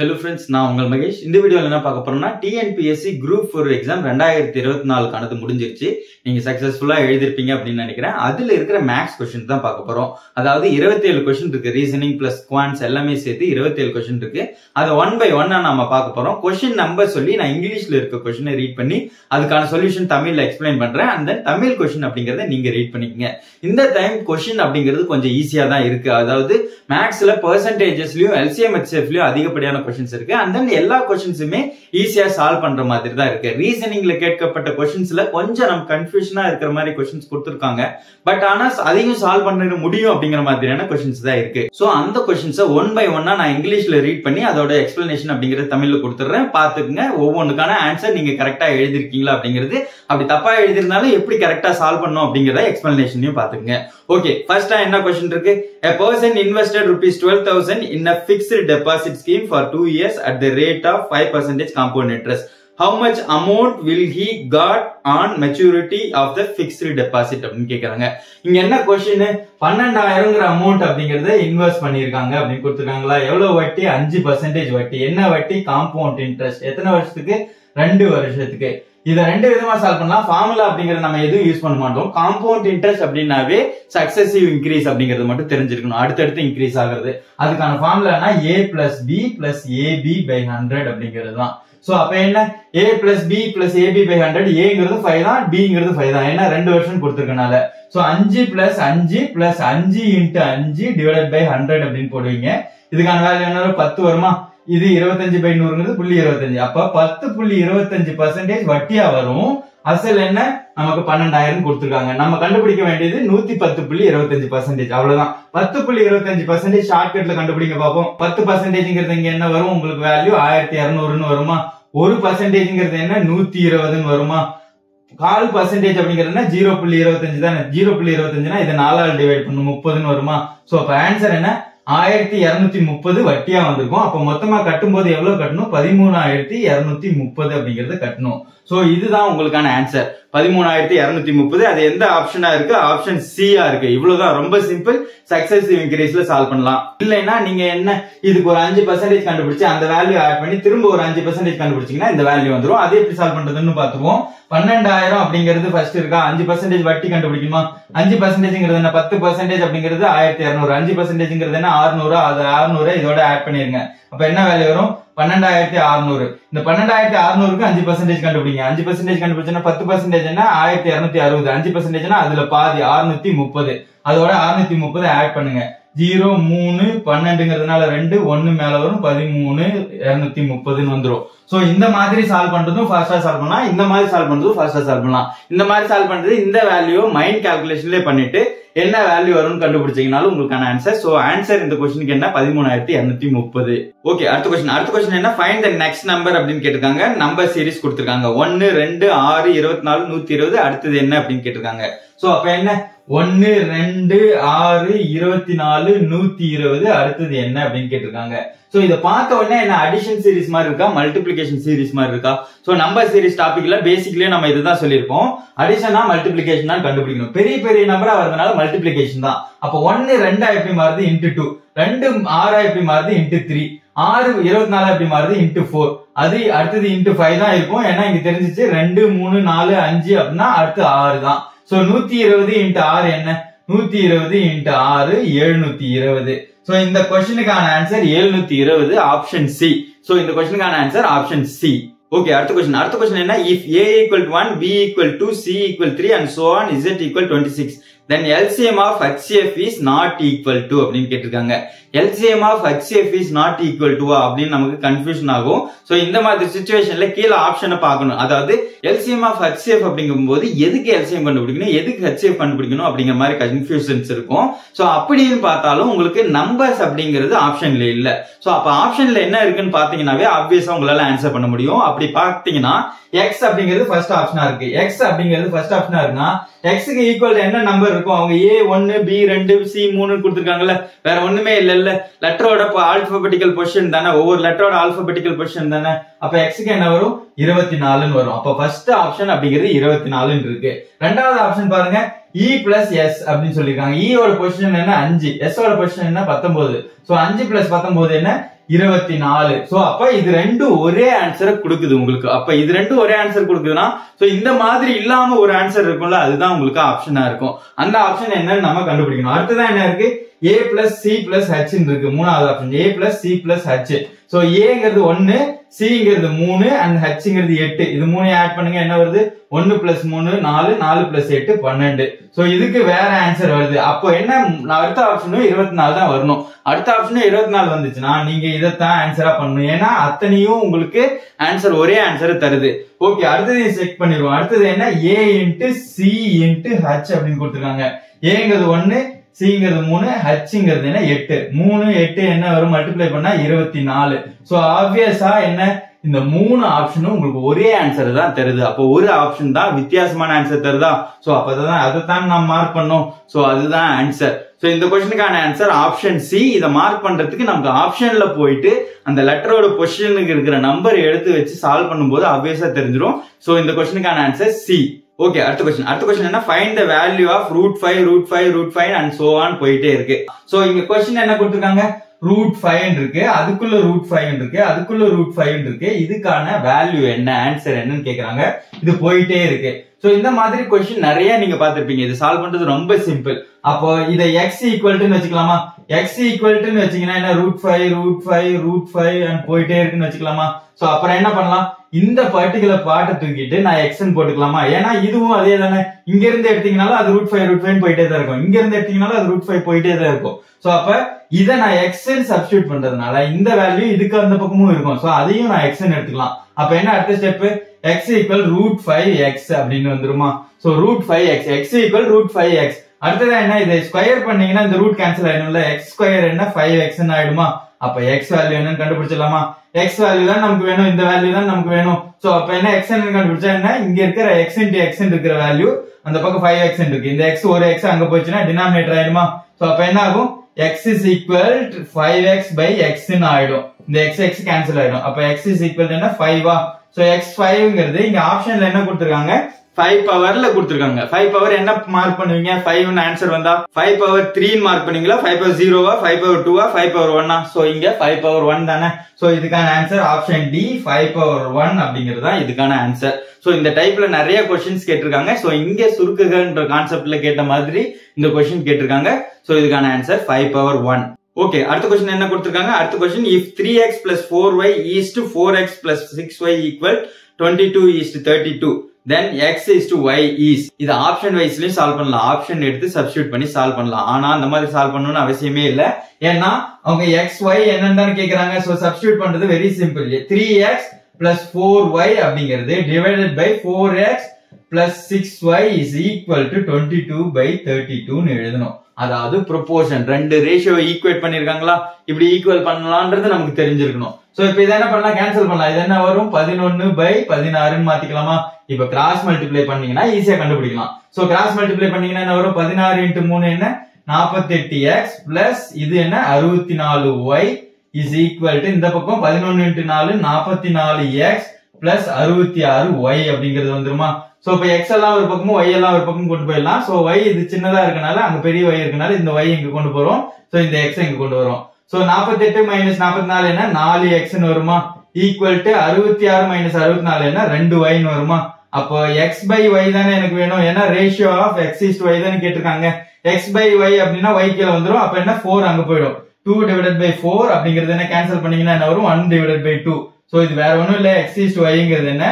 Hello friends நான் உங்கள் மகேஷ். இந்த வீடியோவில் என்ன பார்க்க போறோம்னா டிஎன்பிஎஸ்சி குரூப் ஃபோர் எக்ஸாம் ரெண்டாயிரத்தி இருபத்தி நாலுக்கானது முடிஞ்சிருச்சு. நீங்கள் சக்ஸஸ்ஃபுல்லாக எழுதிருப்பீங்க அப்படின்னு நினைக்கிறேன். அதில் இருக்கிற மேக்ஸ் கொஷின் தான் பார்க்க போகிறோம் அதாவது இருபத்தி ஏழு கொஷின் இருக்கு. ரீசனிங் பிளஸ் குவான்ஸ் எல்லாமே சேர்த்து இருபத்தி ஏழு கொஷின் இருக்கு. அதை ஒன் பை ஒன்னா நம்ம பார்க்க போகிறோம் கொஷின் நம்பர் சொல்லி நான் இங்கிலீஷில் இருக்க கொஷினை ரீட் பண்ணி அதுக்கான சொல்யூஷன் தமிழில் எக்ஸ்பிளைன் பண்ணுறேன் அந்த தமிழ் கொஷின் அப்படிங்கிறத நீங்கள் ரீட் பண்ணிக்கங்க. இந்த டைம் கொஷின் அப்படிங்கிறது கொஞ்சம் ஈஸியாக தான் இருக்கு. அதாவது மேக்ஸில் பர்சன்டேஜஸ்லையும் எல்சிஎம்ஹெச்எஃப்லையும் அதிகப்படியான கொஷின்ஸ் இருக்கு. அண்ட் தென் எல்லா கொஷின்ஸுமே ஈஸியா சால்வ் பண்ற மாதிரி தான் இருக்கு. ரீசனிங்ல கேட்கப்பட்ட கொஸ்டின்ஸ்ல கொஞ்சம் நம்ம கன்ஃபியூஷனா இருக்கிற மாதிரி கொஸ்டின்ஸ் கொடுத்துருக்காங்க. பட் ஆனா அதையும் சால்வ் பண்ண முடியும் அப்படிங்கிற மாதிரியான கொஷின்ஸ் தான் இருக்கு. சோ அந்த கொஸ்டின்ஸை ஒன் பை ஒன்னா நான் இங்கிலீஷ்ல ரீட் பண்ணி அதோட எக்ஸ்பிளனேஷன் அப்படிங்கறத தமிழ்ல கொடுத்துறேன் பாத்துக்குங்க ஒவ்வொன்றுக்கான ஆன்சர் நீங்க கரெக்டா எழுதிருக்கீங்களா அப்படிங்கிறது. அப்படி தப்பா எழுதிருந்தாலும் எப்படி கரெக்டா சால்வ் பண்ணும் அப்படிங்கறத எக்ஸ்பிளனேஷனையும் பாத்துக்குங்க ஓகே ஃபர்ஸ்டா என்ன கொஸ்டின் இருக்கு? A person invested rupees 12000 in a fixed deposit scheme for 2 years at the rate of 5% compound interest. How much amount will he got on maturity of the fixed deposit அப்படின்னு கேட்கறாங்க இங்க என்ன question பன்னெண்டாயிரங்கிற amount அப்படிங்கறத invest பண்ணிருக்காங்க அப்படின்னு கொடுத்துருக்காங்களா? எவ்வளவு வட்டி? அஞ்சு பர்சன்டேஜ் வட்டி. என்ன வட்டி? காம்பவுண்ட் இன்ட்ரெஸ்ட் எத்தனை வருஷத்துக்கு? ரெண்டு வருஷத்துக்கு. இதை ரெண்டு விதமா சால்வ் பண்ணலாம். ஃபார்முலா அப்படிங்கறத நம்ம எதுவும் யூஸ் பண்ண மாட்டோம். காம்பவுண்ட் இன்ட்ரெஸ்ட் அப்படின்னாவே சக்சசிவ் இன்க்ரீஸ் அப்படிங்கறது மட்டும் தெரிஞ்சிருக்கணும். அடுத்தடுத்து இன்க்ரீஸ் ஆகுறது. அதுக்கான ஃபார்முலானா A plus B plus AB by hundred அப்படிங்கிறது தான். சோ அப்ப என்ன? A plus B plus AB by hundred ஏங்கிறது ஃபைவ் தான் பிங்கிறது ஃபைவ் தான். ஏன்னா ரெண்டு வருஷம் கொடுத்துருக்கனால. சோ அஞ்சு பிளஸ் அஞ்சு பிளஸ் அஞ்சு இன்ட்டு அஞ்சு டிவைடட் பை ஹண்ட்ரட் அப்படின்னு போடுவீங்க. இதுக்கான வேல்யூ என்ன பத்து வருமா? இது இருபத்தஞ்சு பை நூறுங்கிறது புள்ளி இருபத்தஞ்சு. அப்ப பத்து புள்ளி இருபத்தஞ்சு பர்சன்டேஜ் வட்டியா வரும். அசல் என்ன? நமக்கு பன்னெண்டாயிரம் கொடுத்துருக்காங்க. நம்ம கண்டுபிடிக்க வேண்டியது நூத்தி பத்து புள்ளி இருபத்தஞ்சு பர்சன்டேஜ் அவ்வளவுதான். பத்து புள்ளி இருபத்தஞ்சு பர்சன்டேஜ் ஷார்ட்கட்ல கண்டுபிடிக்க பார்ப்போம் பத்து பர்சன்டேஜ்ங்கிறது இங்க என்ன வரும்? உங்களுக்கு வேல்யூ ஆயிரத்தி இருநூறுன்னு வருமா? ஒரு பர்சன்டேஜ்ங்கிறது என்ன? நூத்தி இருபதுன்னு வருமா? கால் பர்சன்டேஜ் அப்படிங்கிறதுனா ஜீரோ புள்ளி இருபத்தஞ்சு தானே. ஜீரோ புள்ளி இருபத்தஞ்சுனா இதை நாலால் டிவைட் பண்ணும் முப்பதுன்னு வருமா? சோ அப்ப ஆன்சர் என்ன? ஆயிரத்தி இருநூத்தி முப்பது வட்டியா வந்திருக்கும். அப்ப மொத்தமா கட்டும்போது எவ்வளவு கட்டணும்? பதிமூணாயிரத்தி இருநூத்தி முப்பது அப்படிங்கறத கட்டணும். சோ இதுதான் உங்களுக்கான ஆன்சர் பதிமூணாயிரத்தி இருநூத்தி முப்பது. அது எந்த ஆப்ஷனா இருக்கு? ஆப்ஷன் சியா இருக்கு. இவ்வளவுதான். ரொம்ப சிம்பிள் சக்சஸ் இன்க்ரீஸ்ல சால்வ் பண்ணலாம். இல்லைன்னா நீங்க என்ன இதுக்கு ஒரு அஞ்சு பர்சன்டேஜ் கண்டுபிடிச்சு அந்த வேல்யூ ஆட் பண்ணி திரும்ப ஒரு அஞ்சு பர்சன்டேஜ் கண்டுபிடிச்சிங்கன்னா இந்த வேல்யூ வந்துடும் அது எப்படி சால்வ் பண்றதுன்னு பார்த்துவோம் பன்னெண்டாயிரம் அப்படிங்கிறது ஃபர்ஸ்ட் இருக்கா? அஞ்சு பர்சன்டேஜ் வட்டி கண்டுபிடிக்குமா? அஞ்சு பர்சன்டேஜ்ங்கிறது என்ன பத்து பர்சன்டேஜ் அப்படிங்கிறது ஆயிரத்தி இரநூறு. அஞ்சு பர்சன்டேஜ்ங்கிறது என்ன? ஆறுநூறு அது அறுநூறு இதோட ஆட் பண்ணிருங்க. அப்ப என்ன வேல்யூ வரும்? பன்னெண்டாயிரத்தி அறுநூறு. இந்த பன்னெண்டாயிரத்தி அறுநூறுக்கு அஞ்சு பர்சன்டேஜ் கண்டுபிடிங்க. அஞ்சு பர்சன்டேஜ் கண்டுபிடிச்சா பத்து பர்சன்டேஜ் ஆயிரத்தி இருநூத்தி அறுபது. அஞ்சு பர்சன்டேஜ்னா அதுல பாதி அறுநூத்தி முப்பது. அதோட அறுநூத்தி முப்பது ஆட் பண்ணுங்க. ஜீரோ மூணு பன்னெண்டுங்கிறதுனால ரெண்டு ஒன்னு மேல வரும் பதிமூணு இருநூத்தி முப்பதுன்னு வந்துடும் சோ இந்த மாதிரி சால்வ் பண்றதும் ஃபாஸ்டா சால்வ் பண்ணலாம். இந்த மாதிரி சால்வ் பண்றதும் ஃபாஸ்டா சால்வ் பண்ணலாம். இந்த மாதிரி சால்வ் பண்றது இந்த வேல்யூ மைண்ட் கால்குலேஷன்லயே பண்ணிட்டு என்ன வேல்யூ வரும்னு கண்டுபிடிச்சீங்கனாலும் உங்களுக்கான ஆன்சர் சோ ஆன்சர் இந்த கொஸ்டினுக்கு என்ன? பதிமூணாயிரத்தி இரநூத்தி முப்பது. ஓகே அடுத்த கொஸ்டின் அடுத்த கொஸ்டின் என்ன? ஃபைன் த நெக்ஸ்ட் நம்பர் அப்படின்னு கேட்டிருக்காங்க. நம்பர் சீரிஸ் கொடுத்திருக்காங்க. ஒன்னு ரெண்டு ஆறு இருபத்தி நாலு நூத்தி இருபது. அடுத்தது என்ன அப்படின்னு கேட்டிருக்காங்க. சோ அப்ப என்ன? ஒன்னு ரெண்டு ஆறு இருபத்தி நாலு நூத்தி இருபது. அடுத்தது என்ன அப்படின்னு கேட்டிருக்காங்க. சோ இதை பார்த்த உடனே என்ன அடிஷன் சீரிஸ் மாதிரி இருக்கா? மல்டிபிளிகேஷன் சீரிஸ் மாதிரி இருக்கா? சோ நம்பர் சீரிஸ் டாபிக்ல பேசிக்லயே நம்ம இதுதான் சொல்லியிருப்போம். அடிஷனா மல்டிபிளிகேஷன் தான் கண்டுபிடிக்கணும். பெரிய பெரிய நம்பரா வரதுனால மல்டிபிளிகேஷன் தான். அப்ப ஒன்னு ரெண்டா எப்படி மாறுது? இன்ட்டு டூ ரெண்டு ஆறா எப்படி மாறுது? இன்ட்டு த்ரீ ஆறு இருபத்தி நாலு எப்படி மாறுது? இன்ட்டு ஃபோர் அது அடுத்தது இன்ட்டு ஃபைவ் தான் இருக்கும். ஏன்னா இங்க தெரிஞ்சிச்சு ரெண்டு மூணு நாலு அஞ்சு அப்படின்னா அடுத்து ஆறு தான். சோ நூத்தி இருபது இன்ட்டு ஆறு என்ன? நூத்தி இருபது இன்ட்டு ஆறு எழுநூத்தி இருபது. சோ இந்த கொஸ்டினுக்கான ஆன்சர் எழுநூத்தி இருபது ஆப்ஷன் சி சோ இந்த கொஸ்டினுக்கான ஆன்சர் ஆப்ஷன் சி ஓகே அடுத்த கொஸ்டின் அடுத்த கொஸ்டின் என்ன? If A equal one B equal two C equal three and so on Z equal twenty six then LCM of HCF is not equal to அப்படின்னு கேட்டிருக்காங்க. LCM of HCF is not equal to அப்படின்னு நமக்கு confusion ஆகும். So இந்த மாதிரி சுச்சுவேஷன்ல கீழே ஆப்ஷனை பார்க்கணும். அதாவது எல்சிஎம் ஆஃப் ஹெச்சிஎஃப் அப்படிங்கும் போது எதுக்கு எல்சிஎம் கண்டுபிடிக்கணும்? எதுக்கு ஹெச்சிஎஃப் கண்டுபிடிக்கணும்? அப்படிங்கிற மாதிரி கன்ஃபியூஷன்ஸ் இருக்கும். ஸோ அப்படின்னு பார்த்தாலும் உங்களுக்கு நம்பர்ஸ் அப்படிங்கிறது ஆப்ஷன்ல இல்லை. ஸோ அப்போ ஆப்ஷன்ல என்ன இருக்குன்னு பார்த்தீங்கன்னாவே ஆப்வியஸா உங்களால ஆன்சர் பண்ண முடியும். அப்படி பார்த்தீங்கன்னா எக்ஸ் அப்படிங்கிறது ஃபர்ஸ்ட் ஆப்ஷனா இருக்கு. எக்ஸ் அப்படிங்கிறது ஃபர்ஸ்ட் ஆப்ஷனா இருக்குன்னா எக்ஸுக்கு ஈக்குவல் என்ன நம்பர் இருக்கும்? அவங்க ஏ ஒன்னு பி ரெண்டு சி மூணு கொடுத்துருக்காங்கல்ல. வேற ஒண்ணுமே இல்ல இல்ல லெட்டரோட ஆல்பபெட்டிக்கல் பொசிஷன் தானே? ஒவ்வொரு லெட்டரோட ஆல்பபெட்டிக்கல் பொசிஷன் தானே? அப்ப எக்ஸுக்கு என்ன வரும்? இருபத்தி நாலுன்னு வரும். அப்ப ஃபர்ஸ்ட் ஆப்ஷன் அப்படிங்கிறது இருபத்தி நாலுன்னு இருக்கு. ரெண்டாவது ஆப்ஷன் பாருங்க. இ பிளஸ் எஸ் அப்படின்னு சொல்லியிருக்காங்க. E ஈயோட பொசிஷன் என்ன? அஞ்சு. எஸ் ஓட பொசிஷன் என்ன? பத்தொன்பது. சோ அஞ்சு பிளஸ் பத்தொன்பது என்ன? இருபத்தி நாலு. சோ அப்ப இது ரெண்டும் ஒரே ஆன்சரை கொடுக்குது உங்களுக்கு. அப்ப இது ரெண்டும் ஒரே ஆன்சர் கொடுக்குதுன்னா சோ இந்த மாதிரி இல்லாம ஒரு ஆன்சர் இருக்கும்ல அதுதான் உங்களுக்கு ஆப்ஷனா இருக்கும். அந்த ஆப்ஷன் என்னன்னு நம்ம கண்டுபிடிக்கணும். அடுத்ததான் என்ன இருக்கு? A plus C plus H இருக்கு. மூணாவது option A plus C plus H so ஏங்கிறது ஒன்னு சிங்கிறது மூணு அண்ட் ஹெச்ங்கிறது எட்டு. இது மூணையும் ஆட் பண்ணுங்க. என்ன வருது? ஒன்னு பிளஸ் மூணு நாலு நாலு பிளஸ் எட்டு பன்னெண்டு. சோ இதுக்கு வேற ஆன்சர் வருது. அப்போ என்ன? அடுத்த ஆப்ஷனும் இருபத்தி நாலு தான் வரணும். அடுத்த ஆப்ஷனும் இருபத்தி நாலு வந்துச்சுன்னா நீங்க இதைத்தான் ஆன்சரா பண்ணணும். ஏன்னா அத்தனையும் உங்களுக்கு ஆன்சர் ஒரே ஆன்சர் தருது. ஓகே அடுத்தது செக் பண்ணிடுவோம். அடுத்தது என்ன? A into C into H அப்படின்னு கொடுத்துருக்காங்க. ஏங்கிறது ஒன்னு சிங்கிறது மூணு ஹச்ங்கிறது என்ன? எட்டு. மூணு எட்டு என்ன வரும்? மல்டிப்ளை பண்ணா இருபத்தி நாலு சோ ஆப்வியஸா என்ன? இந்த மூணு ஆப்ஷனும் உங்களுக்கு ஒரே ஆன்சர் தான் தருது. அப்போ ஒரு ஆப்ஷன் தான் வித்தியாசமான ஆன்சர் தருதா? சோ அப்பதான் அதைத்தான் நாம் மார்க் பண்ணோம். சோ அதுதான் ஆன்சர் சோ இந்த கொஸ்டினுக்கான ஆன்சர் ஆப்ஷன் சி இதை மார்க் பண்றதுக்கு நமக்கு ஆப்ஷன்ல போயிட்டு அந்த லெட்டரோட பொசிஷனுக்கு இருக்கிற நம்பர் எடுத்து வச்சு சால்வ் பண்ணும்போது ஆப்வியஸா தெரிஞ்சிடும் சோ இந்த கொஸ்டினுக்கான ஆன்சர் சி ஓகே அடுத்த கொஸ்டின் அடுத்த கொஸ்டின் என்ன find the value of root five root five root five and so on போயிட்டே இருக்கு. சோ இங்க கொஸ்டின் என்ன கொடுத்துருக்காங்க? ரூட் ஃபைவ் இருக்கு அதுக்குள்ள ரூட் ஃபைவ் இருக்கு அதுக்குள்ள ரூட் ஃபைவ் இருக்கு இதுக்கான வேல்யூ என்ன ஆன்சர் என்னன்னு கேக்குறாங்க. இது போயிட்டே இருக்கு. சோ இந்த மாதிரி கொஸ்டின் நிறைய நீங்க பாத்திருப்பீங்க இது சால்வ் பண்றது ரொம்ப சிம்பிள் அப்போ இதை எக்ஸ் ஈக்குவல்ட்டுன்னு வச்சுக்கலாமா? எக்ஸ் ஈக்குவல்ட்டுன்னு வச்சீங்கன்னா என்ன? Root five root five root five and போயிட்டே இருக்குன்னு வச்சுக்கலாமா? சோ அப்புறம் என்ன பண்ணலாம்? இந்த பர்டிகுலர் பாட்டை தூக்கிட்டு நான் எக்ஸ்ன்னு போட்டுக்கலாமா? ஏன்னா இதுவும் அதே தானே. இங்க இருந்து எடுத்தீங்கனாலும் அது ரூட் ஃபைவ் ரூட் ஃபைவ் போயிட்டே தான் இருக்கும். இங்க இருந்து எடுத்தீங்கனாலும் அது ரூட் ஃபைவ் போயிட்டே தான் இருக்கும். சோ அப்ப இதை நான் எக்ஸ்ன்னு சப்ஸ்டியூட் பண்றதுனால இந்த வேல்யூ இதுக்கு அந்த பக்கமும் இருக்கும். சோ அதையும் நான் எக்ஸ்ன்னு எடுத்துக்கலாம். அப்ப என்ன அடுத்த step X equal root five X அப்படின்னு வந்துருமா. So root five X X equal root five X அடுத்ததான் என்ன? இதை ஸ்கொயர் பண்ணீங்கன்னா இந்த ரூட் கேன்சல் ஆயிடும்ல. எக்ஸ் ஸ்கொயர் என்ன? ஃபைவ் எக்ஸ் ஆயிடுமா. அப்ப எக்ஸ் வேல்யூ என்னன்னு கண்டுபிடிச்சிடலாமா? எக்ஸ் வேல்யூ தான் நமக்கு வேணும். இந்த வேல்யூ தான் நமக்கு வேணும். சோ அப்ப என்ன எக்ஸ் என்ன கண்டுபிடிச்சா என்ன? இங்க இருக்கிற எக்ஸ் இன்டு எக்ஸ் இருக்கிற வேல்யூ அந்த பக்கம் ஃபைவ் எக்ஸ் இருக்கு. இந்த எக்ஸ் ஒரு எக்ஸ் அங்க போச்சுன்னா டினாமினேட்டர் ஆயிடுமா. சோ அப்ப என்ன ஆகும்? X is equal five X by X ஆயிடும். இந்த எக்ஸ் எக்ஸ் கேன்சல் ஆயிடும். அப்ப எக்ஸ் இஸ் ஈக்குவல் என்ன? ஃபைவா சோ எக்ஸ் ஃபைவ்ங்கிறது இங்க ஆப்ஷன்ல என்ன கொடுத்துருக்காங்க? ஃபைவ் பவர்ல கொடுத்துருக்காங்க. ஃபைவ் பவர் என்ன மார்க் பண்ணுவீங்க? ஃபைவ் ஆன்சர் வந்தா ஃபைவ் பவர் த்ரீ மார்க் பண்ணீங்களா? ஃபைவ் பவர் ஜீரோவா ஃபைவ் பவர் டூவா ஃபைவ் பவர் ஒன்னா சோ இங்க ஃபைவ் பவர் ஒன் தானே. சோ இதுக்கான answer option D five power one அப்படிங்கிறது தான் இதுக்கான ஆன்சர் சோ இந்த டைப்ல நிறைய கொஸ்டின்ஸ் கேட்டிருக்காங்க. சோ இங்க சுருக்குகன்ற கான்செப்ட்ல கேட்ட மாதிரி இந்த கொஸ்டின் கேட்டிருக்காங்க. சோ இதுக்கான answer five power one okay அடுத்த கொஸ்டின் என்ன கொடுத்திருக்காங்க? அடுத்த question if three X plus four Y is to four X plus six Y equal twenty two is to thirty two then X is to Y is இது option வைஸ்லயும் solve பண்ணலாம். Option எடுத்து substitute பண்ணி solve பண்ணலாம். ஆனா அந்த மாதிரி solve பண்ணணும்னு அவசியமே இல்ல. ஏன்னா அவங்க எக்ஸ் ஒய் என்னன்னு கேக்குறாங்க. சோ சப்ஸ்டியூட் பண்றது very simple three X plus four Y அப்படிங்கிறது divided by four X plus six Y is equal to twenty two by thirty டூன்னு எழுதணும். அதாவது ப்ரொபோர்ஷன் ரெண்டு ரேஷியோ ஈக்குவேட் பண்ணிருக்காங்களா இப்படி ஈக்குவல் பண்ணலான்றது நமக்கு தெரிஞ்சிருக்கணும். சோ இப்ப இதை என்ன பண்ணலாம்? கேன்சல் பண்ணலாம். இது என்ன வரும்? பதினொன்னு பை பதினாறுன்னு மாத்திக்கலாமா? இப்ப கிராஸ் மல்டிப்ளை பண்ணீங்கன்னா ஈஸியா கண்டுபிடிக்கலாம். சோ கிராஸ் மல்டிப்ளை பண்ணீங்கன்னா என்ன வரும்? பதினாறு இன்ட்டு மூணு என்ன? நாற்பத்தி எட்டு எக்ஸ் பிளஸ் இது என்ன? அறுபத்தி நாலு ஒய் இஸ் ஈக்குவல் டு இந்த பக்கம் பதினொன்னு இன்ட்டு நாலு நாற்பத்தி நாலு எக்ஸ் பிளஸ் அறுபத்தி ஆறு ஒய் அப்படிங்கிறது வந்துருமா? சோ இப்ப எக்ஸ் எல்லாம் ஒரு பக்கமும் ஒய் எல்லாம் ஒரு பக்கம் கொண்டு போயிடலாம். சோ ஒய் இது சின்னதா இருக்கனால அங்க பெரிய ஒய் இருக்கனால இந்த ஒய் இங்க கொண்டு போறோம். சோ இந்த எக்ஸ் இங்க கொண்டு வரும். சோ நாற்பத்தி எட்டு மைனஸ் நாற்பத்தி நாலு என்ன? நாலு எக்ஸ்னு வருமா? ஈக்குவல் டு அறுபத்தி ஆறு மைனஸ் அறுபத்தி நாலு என்ன? ரெண்டு ஒய்னு வருமா? அப்போ எக்ஸ் பை ஒய் தானே எனக்கு வேணும். ஏன்னா ratio of X is Y தானே கேட்டிருக்காங்க. எக்ஸ் பை ஒய் அப்படின்னா ஒய் கீழே வந்துடும் அப்ப என்ன? ஃபோர் அங்க போயிடும். டூ டிவைடட் பை ஃபோர் அப்படிங்கிறது என்ன? கேன்சல் பண்ணீங்கன்னா என்ன வரும்? One divided by two so இது வேற ஒண்ணும் இல்ல. எக்ஸ் இஸ் ஒய்ங்கிறது என்ன?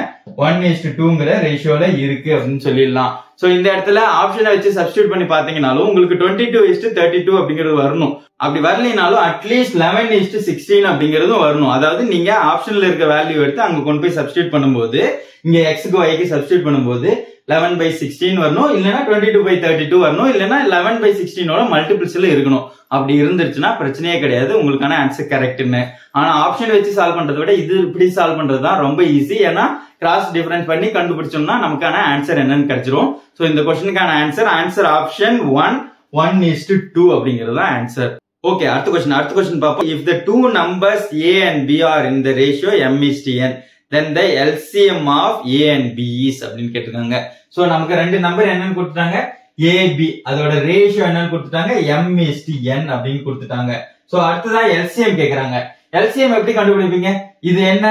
ஒன் இஸ் டூங்கிற ரேஷியோல இருக்கு அப்படின்னு சொல்லிடலாம். சோ இந்த இடத்துல ஆப்ஷனை வச்சு சப்ஸ்டியூட் பண்ணி பார்த்தீங்கனாலும் உங்களுக்கு twenty two is to thirty two அப்படிங்கிறது வரணும். அப்படி வரலைனாலும் at least eleven is to sixteen அப்படிங்கிறதும் வரணும். அதாவது நீங்க ஆப்ஷன்ல இருக்க வேல்யூ எடுத்து அங்க கொண்டு போய் சப்ஸ்டியூட் பண்ணும்போது இங்க எக்ஸுக்கு ஒய்க்கு சப்ஸ்டியூட் பண்ணும்போது லெவன் பை சிக்ஸ்டீன் வரணும். இல்லைன்னா twenty two by thirty two வரணும் இல்லைன்னா லெவன் பை சிக்ஸ்டீனோட மல்டிபிள்ஸ்ல இருக்கணும். அப்படி இருந்துருச்சுன்னா பிரச்சனையே கிடையாது. உங்களுக்கான ஆன்சர் கரெக்ட்னு ஆனா ஆப்ஷன் வச்சு சால்வ் பண்றதை விட இது இப்படி சால்வ் பண்றது தான் ரொம்ப ஈஸி ஏன்னா கிராஸ் டிஃபரன்ஸ் பண்ணி கண்டுபிடிச்சோம்னா நமக்கான ஆன்சர் என்னன்னு கிடைச்சிரும். சோ இந்த கொஸ்டினுக்கான answer answer option one one is to two அப்படிங்கிறது தான் ஆன்சர் ஓகே அடுத்த கொஸ்டின் அடுத்த கொஸ்டின் பார்ப்போம். If the two numbers A and B are in the ratio M is to N then the LCM of A and B அப்படின்னு கேட்டிருக்காங்க. So நமக்கு ரெண்டு number என்னன்னு கொடுத்துட்டாங்க. ஏபி அதோட ரேஷியோ என்னன்னு கொடுத்துட்டாங்க. எம்எஸ்டி என் அப்படின்னு கொடுத்துட்டாங்க. ஸோ அடுத்ததா எல்சிஎம் கேக்குறாங்க. எல்சிஎம் எப்படி கண்டுபிடிப்பீங்க? இது என்ன?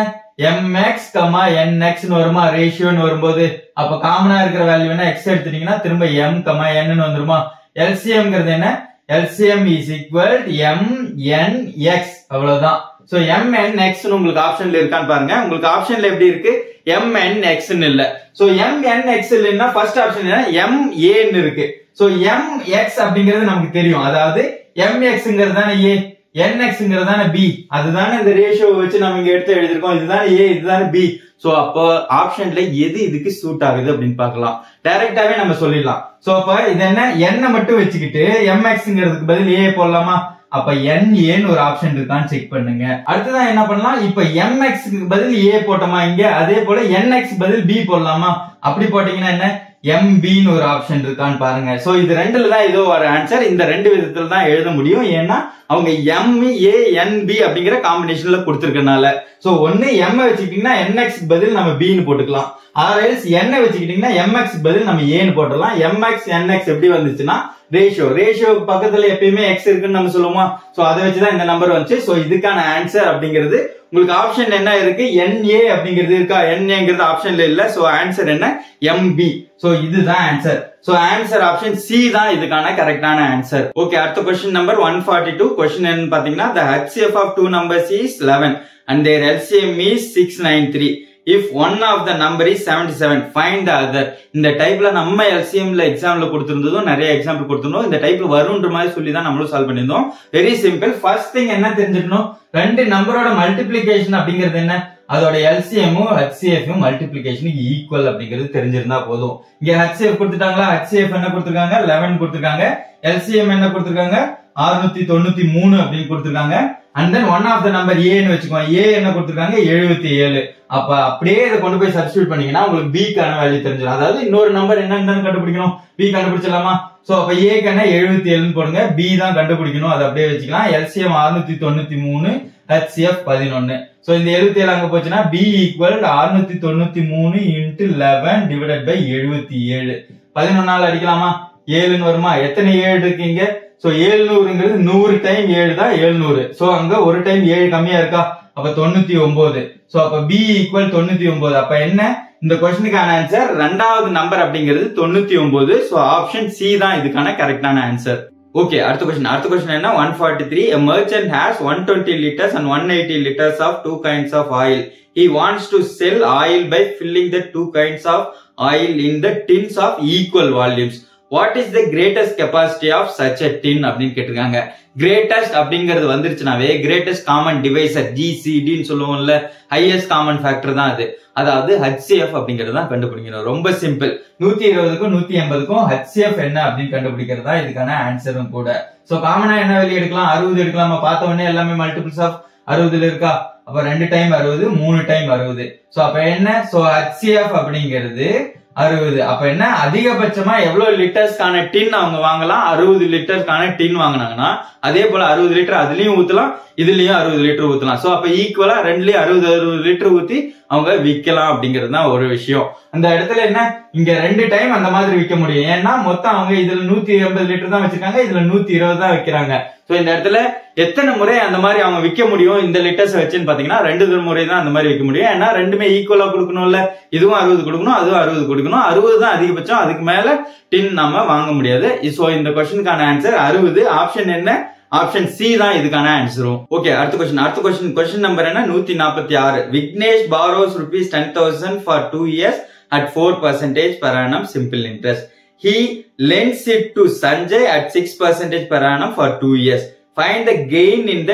எம்எக்ஸ் கமா என்எக்ஸ்னு வருமா? ரேஷியோன்னு வரும்போது. அப்ப காமனா இருக்கிற வேல்யூ என்ன? எக்ஸ் எடுத்துட்டீங்கன்னா திரும்ப எம் கமா என்னு வந்துருமா? எல்சிஎம்ங்கிறது என்ன? LCM is equal M N X அவ்வளவுதான். ஸோ எம்என் என் உங்களுக்கு ஆப்ஷன்ல இருக்கான்னு பாருங்க. உங்களுக்கு ஆப்ஷன்ல எப்படி இருக்கு? எம்என் என் எக்ஸ் இல்ல. சோ எம் என் எக்ஸ் இல்லைன்னா ஃபர்ஸ்ட் ஆப்ஷன் என்ன எம் இருக்கு. ஸோ எம் எக்ஸ் அப்படிங்கிறது நமக்கு தெரியும். அதாவது எம்எக்ஸ்ங்கிறது தானே ஏ என்எக்ஸ்ங்கிறது தானே பி அதுதானே இந்த ரேஷியோ வச்சு நம்ம இங்க எடுத்து எழுதிருக்கோம் இதுதானே ஏ இதுதானே பி சோ அப்போ ஆப்ஷன்ல எது இதுக்கு சூட் ஆகுது அப்படின்னு பார்க்கலாம். டைரக்டாவே நம்ம சொல்லிடலாம். சோ அப்ப இது என்ன? என்ன மட்டும் வச்சுக்கிட்டு எம்எக்ஸ்ங்கிறதுக்கு பதில் ஏ போடலாமா? அப்ப என் ஏன்னு ஒரு ஆப்ஷன் இருக்கான்னு செக் பண்ணுங்க. அடுத்ததான் என்ன பண்ணலாம்? இப்ப எம் எக்ஸ்க்கு பதில் ஏ போட்டோமா இங்க? அதே போல என் எக்ஸ் பதில் பி போடலாமா? அப்படி போட்டீங்கன்னா என்ன? எம்பின்னு ஒரு ஆப்ஷன் இருக்கான்னு பாருங்க. சோ இது ரெண்டுல தான் ஏதோ ஒரு ஆன்சர் இந்த ரெண்டு விதத்துல தான் எழுத முடியும். ஏன்னா அவங்க எம் ஏ என் பி அப்படிங்கிற காம்பினேஷன்ல கொடுத்துருக்கனால. சோ ஒன்னு எம் வச்சுக்கிட்டீங்கன்னா என்எக்ஸ் பதில் நம்ம பின்னு போட்டுக்கலாம். ஆர்எல்ஸ் என்ன வச்சுக்கிட்டீங்கன்னா எம்எக்ஸ் பதில் நம்ம ஏன்னு போட்டுடலாம். எம்எக்ஸ் என்எக்ஸ் எப்படி வந்துச்சுன்னா ரேஷியோ ரேஷியோ பக்கத்துல எப்பயுமே எக்ஸ் இருக்குன்னு நம்ம சொல்லுவோமா? சோ அதை வச்சுதான் இந்த நம்பர் வந்துச்சு. சோ இதுக்கான ஆன்சர் அப்படிங்கிறது உங்களுக்கு ஆப்ஷன் என்ன இருக்கு? என்ஏ அப்படிங்கிறது இருக்கா? என்ஏங்கிறது ஆப்ஷன்ல இல்ல. சோ ஆன்சர் என்ன? எம்பி சோ இதுதான் answer so answer option C தான் இதுக்கான கரெக்டான ஆன்சர் ஓகே அடுத்த question number one forty two question என்ன பாத்தீங்கன்னா HCF of two numbers is eleven and their LCM is six nine three 693 if one of the number is 77 find the other. இந்த டைப்ல நம்ம எல்சிஎம்ல எக்ஸாம்ல கொடுத்துருந்ததும் நிறைய எக்ஸாம்பிள் கொடுத்துருந்தோம். இந்த டைப்ல வரும்ன்ற மாதிரி சொல்லி தான் நம்மளும் சால்வ் பண்ணியிருந்தோம். வெரி சிம்பிள் ஃபர்ஸ்ட் திங் என்ன தெரிஞ்சுக்கணும்? ரெண்டு நம்பரோட மல்டிப்ளிகேஷன் அப்படிங்கிறது என்ன? அதோட எல்சிஎம்மும் ஹெச்சிஎஃப்பும் மல்டிப்ளிகேஷனுக்கு ஈக்குவல் அப்படிங்கிறது தெரிஞ்சிருந்தா போதும். இங்க ஹெச்சிஎஃப் கொடுத்துட்டாங்களா? ஹெச்சிஎஃப் என்ன கொடுத்துருக்காங்க? லெவன் கொடுத்துருக்காங்க. எல்சிஎம் என்ன கொடுத்துருக்காங்க? அறுநூத்தி தொண்ணூத்தி மூணு அப்படின்னு கொடுத்துருக்காங்க. And then one of the number ஏன்னு வச்சுக்கோங்க. ஏ என்ன கொடுத்துருக்காங்க? எழுபத்தி ஏழு. அப்ப அப்படியே இதை கொண்டு போய் சப்ஸ்டியூட் பண்ணீங்கன்னா உங்களுக்கு பிக்கான வேல்யூ தெரிஞ்சிடும். அதாவது இன்னொரு நம்பர் என்னன்னு கண்டுபிடிக்கணும்? பி கண்டுபிடிச்சிடலாமா? சோ அப்ப ஏக்கு எழுபத்தி ஏழுன்னு போடுங்க. பி தான் கண்டுபிடிக்கணும். அதை அப்படியே வச்சுக்கலாம். எல்சிஎம் அறுநூத்தி தொண்ணூத்தி மூணு ஹெச்சிஎஃப் பதினொன்னு. சோ இந்த எழுபத்தி ஏழு அங்க போச்சுன்னா பி ஈக்குவல் அறுநூத்தி தொண்ணூத்தி மூணு இன்ட்டு லெவன் டிவைடட் பை எழுபத்தி ஏழு. பதினொன்னால அடிக்கலாமா? ஏழுன்னு வருமா? எத்தனை ஏழு இருக்கீங்க? சோ ஏழுநூறுங்கிறது நூறு டைம் ஏழு தான் எழுநூறு சோ அங்க ஒரு டைம் ஏழு கம்மியா இருக்கா? அப்ப தொண்ணூத்தி ஒன்பது சோ அப்ப பி ஈக்குவல் தொண்ணூத்தி ஒன்பது அப்ப என்ன? இந்த கொஸ்டினுக்கான ஆன்சர் ரெண்டாவது நம்பர் அப்படிங்கிறது தொண்ணூத்தி ஒன்பது சோ ஆப்ஷன் சி தான் இதுக்கான கரெக்டான ஆன்சர் ஓகே அடுத்த கொஸ்டின் அடுத்த கொஸ்டின் என்ன? One forty three merchant has one twenty litres and one eighty litres of two kinds of oil he wants to sell oil by filling the two kinds of oil in the tins of equal volumes what is the greatest capacity of such a tin அப்படின்னு கேட்டிருக்காங்க. Greatest அப்படிங்கிறது வந்துருச்சுனாவே greatest common divisor ஜிசிடின்னு சொல்லுவோம்ல highest common factor தான் அது. அதாவது HCF அப்படிங்கிறது தான் கண்டுபிடிக்கணும். ரொம்ப சிம்பிள் நூத்தி இருபதுக்கும் நூத்தி எண்பதுக்கும் ஹச்சிஎஃப் என்ன அப்படின்னு கண்டுபிடிக்கிறது தான் இதுக்கான ஆன்சரும் கூட. சோ காமனா என்ன வெளியே எடுக்கலாம்? அறுபது எடுக்கலாமா. பார்த்த உடனே எல்லாமே மல்டிபிள்ஸ் ஆஃப் அறுபதுல இருக்கா? அப்ப ரெண்டு டைம் அறுபது மூணு டைம் அறுபது. சோ அப்ப என்ன? சோ ஹச்சிஎஃப் அப்படிங்கிறது அறுபது. அப்ப என்ன? அதிகபட்சமா எவ்வளவு லிட்டர்ஸ்க்கான டின் அவங்க வாங்கலாம்? அறுபது லிட்டர்ஸ்க்கான டின் வாங்கினாங்கன்னா அதே போல அறுபது லிட்டர் அதுலயும் ஊத்தலாம் இதுலயும் அறுபது லிட்டர் ஊத்தலாம். சோ அப்ப ஈக்குவலா ரெண்டுலயும் அறுபது அறுபது லிட்டர் ஊத்தி அவங்க விற்கலாம் அப்படிங்கிறது தான் ஒரு விஷயம். அந்த இடத்துல என்ன? இங்க ரெண்டு டைம் அந்த மாதிரி விற்க முடியும். ஏன்னா மொத்தம் அவங்க இதுல நூத்தி எண்பது லிட்டர் தான் வச்சிருக்காங்க இதுல நூத்தி இருபது தான் வைக்கிறாங்க. சோ இந்த இடத்துல எத்தனை முறை அந்த மாதிரி அவங்க விற்க முடியும்? இந்த லிட்டர்ஸ் வச்சுன்னு பாத்தீங்கன்னா ரெண்டு முறை தான் அந்த மாதிரி விற்க முடியும். ஏன்னா ரெண்டுமே ஈக்குவலா கொடுக்கணும்ல. இதுவும் அறுபது கொடுக்கணும் அதுவும் அறுபது கொடுக்கணும். அறுபது தான் அதிகபட்சம். அதுக்கு மேல டின் நம்ம வாங்க முடியாது. சோ இந்த கொஸ்டினுக்கான ஆன்சர் அறுபது. ஆப்ஷன் என்ன? ஆப்ஷன் சி தான் இதுக்கான ஆன்சரும் ஓகே அடுத்த கொஸ்டின் அடுத்த கொஸ்டின் கொஸ்டின் நம்பர் என்ன? நூத்தி நாற்பத்தி ஆறு. Vignesh borrows rupees ten thousand for two years at four percentage per simple interest he lends it it to sanjay at 6 percentage for two years find the find in the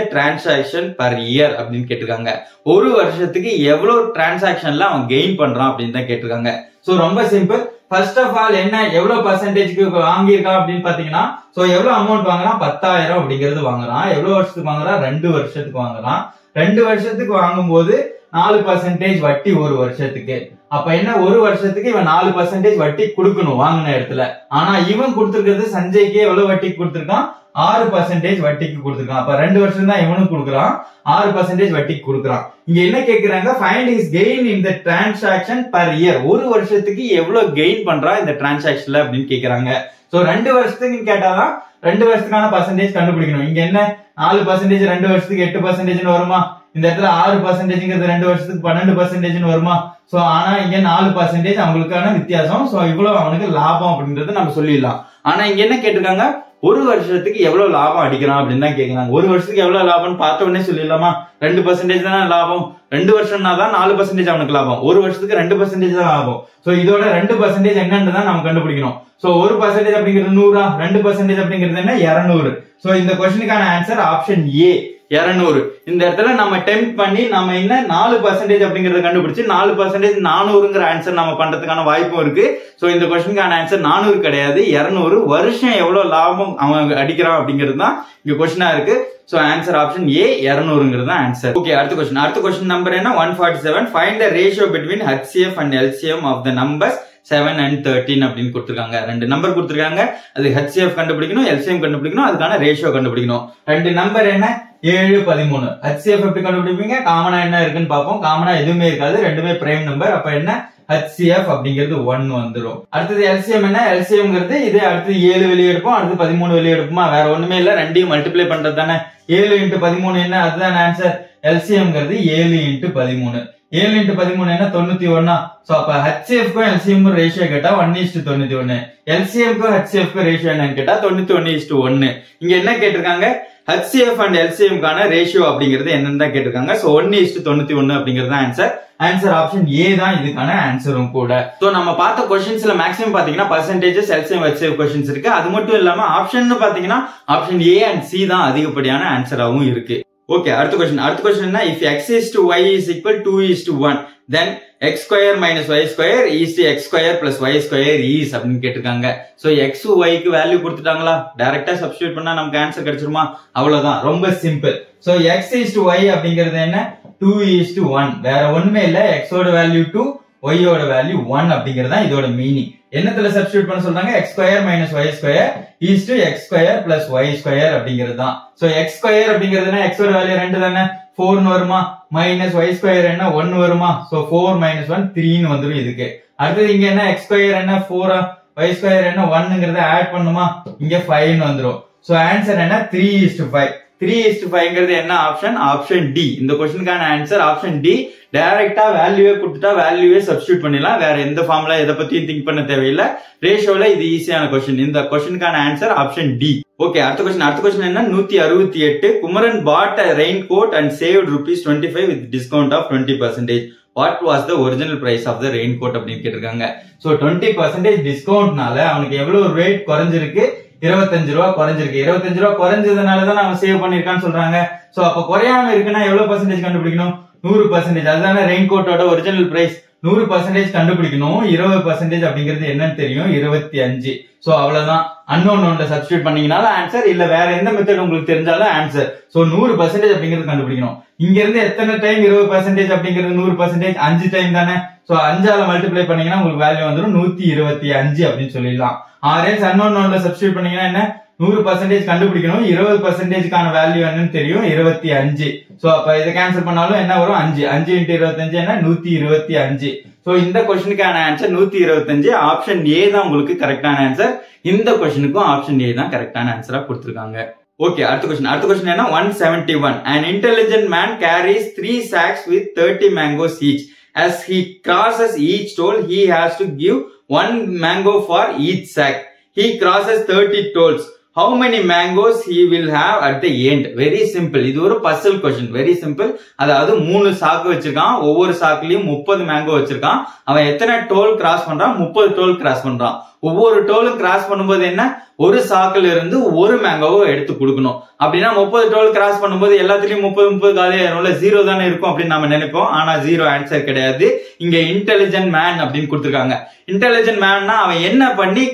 in per year அப்படின்னு கேட்டிருக்காங்க. ஒரு வருஷத்துக்கு எவ்வளவு டிரான்சாக்ஷன்ல அவன் gain பண்றான் அப்படின்னு தான் கேட்டிருக்காங்க. ஸோ ரொம்ப சிம்பிள் ஃபர்ஸ்ட் ஆஃப் ஆல் என்ன எவ்வளவு பர்சன்டேஜ்க்கு வாங்கியிருக்கான் அப்படின்னு பாத்தீங்கன்னா சோ எவ்வளவு அமௌண்ட் வாங்குறான்? பத்தாயிரம் அப்படிங்கிறது வாங்குறான். எவ்வளவு வருஷத்துக்கு வாங்குறான்? ரெண்டு வருஷத்துக்கு வாங்குறான். ரெண்டு வருஷத்துக்கு வாங்கும்போது நாலு பர்சன்டேஜ் வட்டி ஒரு வருஷத்துக்கு. அப்ப என்ன ஒரு வருஷத்துக்கு இவன் நாலு பர்சன்டேஜ் வட்டி கொடுக்கணும் வாங்கின இடத்துல. ஆனா இவன் கொடுத்திருக்கிறது சஞ்சய்க்கு எவ்வளவு வட்டி கொடுத்திருக்கான்? ஆறு பர்சன்டேஜ் வட்டிக்கு கொடுத்துருக்கான். அப்ப ரெண்டு வருஷம் தான் இவனும் கொடுக்குறான். ஆறு பர்சன்டேஜ் வட்டிக்கு கொடுக்குறான். இங்க என்ன கேக்குறாங்க? ஃபைண்ட் இஸ் கெயின் இந்த டிரான்சாக்ஷன் பர் இயர் ஒரு வருஷத்துக்கு எவ்வளவு கெயின் பண்றான் இந்த டிரான்சாக்ஷன்ல அப்படின்னு கேக்குறாங்க. சோ ரெண்டு வருஷத்துக்கு கேட்டாதான் ரெண்டு வருஷத்துக்கான பர்சன்டேஜ் கண்டுபிடிக்கணும். இங்க என்ன? நாலு பர்சன்டேஜ் ரெண்டு வருஷத்துக்கு எட்டு பர்சன்டேஜ்னு வருமா? இந்த இடத்துல ஆறு பர்சன்டேஜ்ங்கிறது ரெண்டு வருஷத்துக்கு பன்னெண்டு பர்சன்டேஜ்னு வருமா? சோ ஆனா இங்க நாலு பர்சன்டேஜ் அவங்களுக்கான வித்தியாசம். சோ இவ்வளவு அவனுக்கு லாபம் அப்படின்றத நம்ம சொல்லிடலாம். ஆனா இங்க என்ன கேட்டிருக்காங்க? ஒரு வருஷத்துக்கு எவ்வளவு லாபம் அடிக்கிறான் அப்படின்னு தான் கேக்குறாங்க. ஒரு வருஷத்துக்கு எவ்வளவு லாபம்னு பார்த்த உடனே சொல்லிடலாமா? ரெண்டு பர்சன்டேஜ் தானே லாபம். ரெண்டு வருஷம்னா தான் நாலு பர்சன்டேஜ் அவனுக்கு லாபம். ஒரு வருஷத்துக்கு ரெண்டு பர்சன்டேஜ் தான் லாபம். சோ இதோட ரெண்டு பர்சன்டேஜ் என்னன்னு தான் நம்ம கண்டுபிடிக்கணும். சோ ஒரு பர்சன்டேஜ் அப்படிங்கிறது நூறா? ரெண்டு பர்சன்டேஜ் அப்படிங்கிறது என்ன? இரநூறு. சோ இந்த கொஸ்டினுக்கான ஆன்சர் ஆப்ஷன் ஏ இருநூறு. இந்த இடத்துல நம்ம டெம்ப் பண்ணி நம்ம என்ன நாலு பர்சன்டேஜ் அப்படிங்கறத கண்டுபிடிச்சு நாலு பர்சன்டேஜ் நானூறுங்கிற ஆன்சர் நம்ம பண்றதுக்கான வாய்ப்பும் இருக்கு. சோ இந்த கொஸ்டினுக்கான ஆன்சர் நானூறு கிடையாது இருநூறு. வருஷம் எவ்வளவு லாபம் அவன் அடிக்கிறான் அப்படிங்கிறது தான் இங்க கொஸ்டினா இருக்கு. சோ ஆன்சர் ஆப்ஷன் ஏ இருநூறுங்கிறது தான் ஆன்சர் ஓகே அடுத்த கொஸ்டின் அடுத்த கொஸ்டின் நம்பர் என்ன? One forty seven find the ratio between HCF and LCM of the numbers seven and thirteen அப்படின்னு கொடுத்துருக்காங்க. ரெண்டு நம்பர் கொடுத்துருக்காங்க. அது ஹெச்சிஎஃப் கண்டுபிடிக்கணும் எல்சிஎம் கண்டுபிடிக்கணும் அதுக்கான ரேஷியோ கண்டுபிடிக்கணும். ரெண்டு நம்பர் என்ன? ஏழு பதிமூணு. ஹெச்சிஎஃப் எப்படி கண்டுபிடிப்பீங்க? காமனா என்ன இருக்குன்னு பார்ப்போம். காமனா எதுவுமே இருக்காது. ரெண்டுமே பிரைம் நம்பர் அப்ப என்ன? ஹெச்சிஎஃப் அப்படிங்கிறது ஒன் வந்துடும் அடுத்தது எல்சிஎம் என்ன? எல்சிஎம்ங்கிறது இதே அடுத்து ஏழு வெளியே எடுப்போம் அடுத்து பதிமூணு வெளியே எடுப்போமா வேற ஒண்ணுமே இல்ல. ரெண்டையும் மல்டிப்ளை பண்றது தானே ஏழு இன்ட்டு பதிமூணு என்ன? அதுதான் ஆன்சர் எல்சிஎம்ங்கிறது ஏழு இன்ட்டு பதிமூணு. ஏழு இன்ட்டு பதிமூணு என்ன? தொண்ணூத்தி ஒன்னா. சோ அப்ப ஹெச்சிஎஃப்க்கும் எல்சிஎம் ரேஷியோ கேட்டா ஒன் இஸ்டு தொண்ணூத்தி ஒன்னு. எல்சிஎம்க்கும் ஹெச்சிஎஃப்க்கும் ரேஷியோ என்னன்னு கேட்டா தொண்ணூத்தி ஒன்னு இஸ்டு ஒன்னு. இங்க என்ன கேட்டிருக்காங்க? ஹெச்சிஎஃப் அண்ட் எல்சிஎம்கான ரேஷியோ அப்படிங்கிறது என்னன்னு தான் கேட்டிருக்காங்க. சோ ஒன்னு இஸ்டு தொண்ணூத்தி ஒன்னு அப்படிங்கிறது ஆன்சர் ஆன்சர் ஆப்ஷன் ஏ தான் இதுக்கான ஆன்சரும் கூட. சோ நம்ம பார்த்த கொஸ்டின்ஸ்ல மேக்ஸிமம் பாத்தீங்கன்னா பர்சன்டேஜஸ் எல்சிஎம் ஹெச்சிஎஃப் கொஸ்டின்ஸ் இருக்கு. அது மட்டும் இல்லாம ஆப்ஷன் பாத்தீங்கன்னா ஆப்ஷன் ஏ அண்ட் சி தான் அதிகப்படியான ஆன்சராகவும் இருக்கு. ஓகே அடுத்த கொஸ்டின் அடுத்த கொஸ்டின் என்ன? If x is to y is equal two is to one then x square minus y square is to x square plus y square is அப்படின்னு கேட்டிருக்காங்க. So X ஒய்க்கு value கொடுத்துட்டாங்களா? டைரக்டா substitute பண்ணா நமக்கு answer கிடைச்சிருமா? அவ்வளவுதான். ரொம்ப simple so X is to Y அப்படிங்கிறது என்ன? டூ இஸ் டு ஒன் வேற ஒண்ணுமே இல்ல. எக்ஸோட வேல்யூ டூ ஒய்யோட வேல்யூ ஒன் அப்படிங்கிறது தான் இதோட மீனிங் என்னத்துல சப்ஸ்டியூட் பண்ண சொல்றாங்க? X square minus Y square is to X square plus Y square அப்படிங்கிறது தான் சோ எக்ஸ் ஸ்கொயர் அப்படிங்கிறதுனா எக்ஸோட வேல்யூ ரெண்டு தானே? ஃபோர்னு வருமா? மைனஸ் ஒய் ஸ்கொயர் என்ன? ஒன் வருமா? சோ ஃபோர் மைனஸ் ஒன் த்ரீன்னு வந்துடும் இதுக்கு. அடுத்தது இங்க என்ன? எக்ஸ் ஸ்கொயர் என்ன? ஃபோரா ஒய் ஸ்கொயர் என்ன? ஒன்னுங்கிறத ஆட் பண்ணுமா? இங்க ஃபைவ்னு வந்துடும் சோ ஆன்சர் என்ன? Three is to five three is to ஃபைவ்ங்கிறது என்ன? ஆப்ஷன் ஆப்ஷன் டி இந்த கொஸ்டினுக்கான ஆன்சர் ஆப்ஷன் டி டைரக்டா வேல்யூவே கொடுத்துட்டா வேல்யூவே சப்ஸ்டியூட் பண்ணிடலாம். வேற எந்த ஃபார்ம்ல எதை பத்தியும் திங்க் பண்ண தேவையில்லை. ரேஷியோல இது ஈஸியான கொஸ்டின் இந்த கொஸ்டினுக்கான ஆன்சர் ஆப்ஷன் டி ஓகே அடுத்த கொஸ்டின் அடுத்த கொஸ்டின் என்ன நூத்தி அறுபத்தி எட்டு Kumaran bought rain coat and save rupees twenty five with discount of twenty percentage what was the original price of the rain coat அப்படின்னு கேட்டிருக்காங்க. சோ டுவெண்ட்டி பர்சன்டேஜ் டிஸ்கவுண்ட்னால அவனுக்கு எவ்வளவு ரேட் குறைஞ்சிருக்கு? இருபத்தஞ்சு ரூபா குறைஞ்சிருக்கு. இருபத்தஞ்சு ரூபா குறைஞ்சதுனால தான் அவன் சேவ் பண்ணிருக்கான்னு சொல்றாங்க. சோ அப்ப குறையாம இருக்குன்னா எவ்வளவு பர்சன்டேஜ் கண்டுபிடிக்கணும்? நூறு பர்சன்டேஜ் அதுதானே ரெயின் கோட்டோட ஒரிஜினல் பிரைஸ் நூறு பர்சன்டேஜ் கண்டுபிடிக்கணும். இருபது பர்சன்டேஜ் அப்படிங்கிறது என்னன்னு தெரியும். இருபத்தி அஞ்சு. சோ அவ்வளவுதான். அன்னோன் ஒன்ல சப்ஸ்டியூட் பண்ணீங்கனாலும் ஆன்சர் இல்ல. வேற எந்த மெத்தட் உங்களுக்கு தெரிஞ்சாலும் ஆன்சர் சோ நூறு பர்சன்டேஜ் அப்படிங்கிறது கண்டுபிடிக்கணும். இங்க இருந்து எத்தனை டைம் இருபது பர்சன்டேஜ் அப்படிங்கிறது நூறு பர்சன்டேஜ் அஞ்சு டைம் தானே. சோ அஞ்சால மல்டிப்ளை பண்ணீங்கன்னா உங்களுக்கு வேல்யூ வந்துடும் நூத்தி இருபத்தி அஞ்சு அப்படின்னு சொல்லிடலாம். ஆர்எஸ் அன்னோன் ஒன்ல சப்ஸ்டியூட் பண்ணீங்கன்னா என்ன? நூறு பர்சன்டேஜ் கண்டுபிடிக்கணும். இருபது பர்சன்டேஜ்க்கான வேல்யூ என்னன்னு தெரியும். இருபத்தி அஞ்சு. சோ அப்ப இதை கேன்சல் பண்ணாலும் என்ன வரும்? அஞ்சு. அஞ்சு இன்ட்டு இருபத்தஞ்சு என்ன? நூத்தி இருபத்தி அஞ்சு. சோ இந்த கொஸ்டினுக்கான ஆன்சர் நூத்தி இருபத்தஞ்சு. ஆப்ஷன் ஏ தான் உங்களுக்கு கரெக்டான ஆன்சர் இந்த கொஸ்டினுக்கும் ஆப்ஷன் ஏ தான் கரெக்டான ஆன்சரா கொடுத்துருக்காங்க. ஓகே அடுத்த கொஸ்டின் அடுத்த கொஸ்டின் என்ன one seventy one and intelligent man carries three sacks with thirty mangoes each as he crosses each toll he has to give one mango for each sack. He crosses 30 tolls. How many mangoes he will have at the end? Very simple. இது ஒரு Basil question very simple அதாவது மூணு சாக்கு வச்சிருக்கான். ஒவ்வொரு சாக்குலயும் முப்பது mango வச்சிருக்கான். அவன் எத்தனை டோல் கிராஸ் பண்றான்? முப்பது டோல் கிராஸ் பண்றான். ஒவ்வொரு டோலும் கிராஸ் பண்ணும்போது என்ன? ஒரு சாக்குல இருந்து ஒரு மேங்கோவை எடுத்து கொடுக்கணும். அப்படின்னா முப்பது டோல் கிராஸ் பண்ணும்போது எல்லாத்துலயும் முப்பது முப்பது காலி ஆயிரும்ல ஜீரோ தானே இருக்கும் அப்படின்னு நம்ம நினைப்போம். ஆனா ஜீரோ ஆன்சர் கிடையாது. இங்க இன்டெலிஜென்ட் மேன் அப்படின்னு கொடுத்துருக்காங்க. இன்டெலிஜென்ட் மேன்னா அவன் என்ன பண்ணி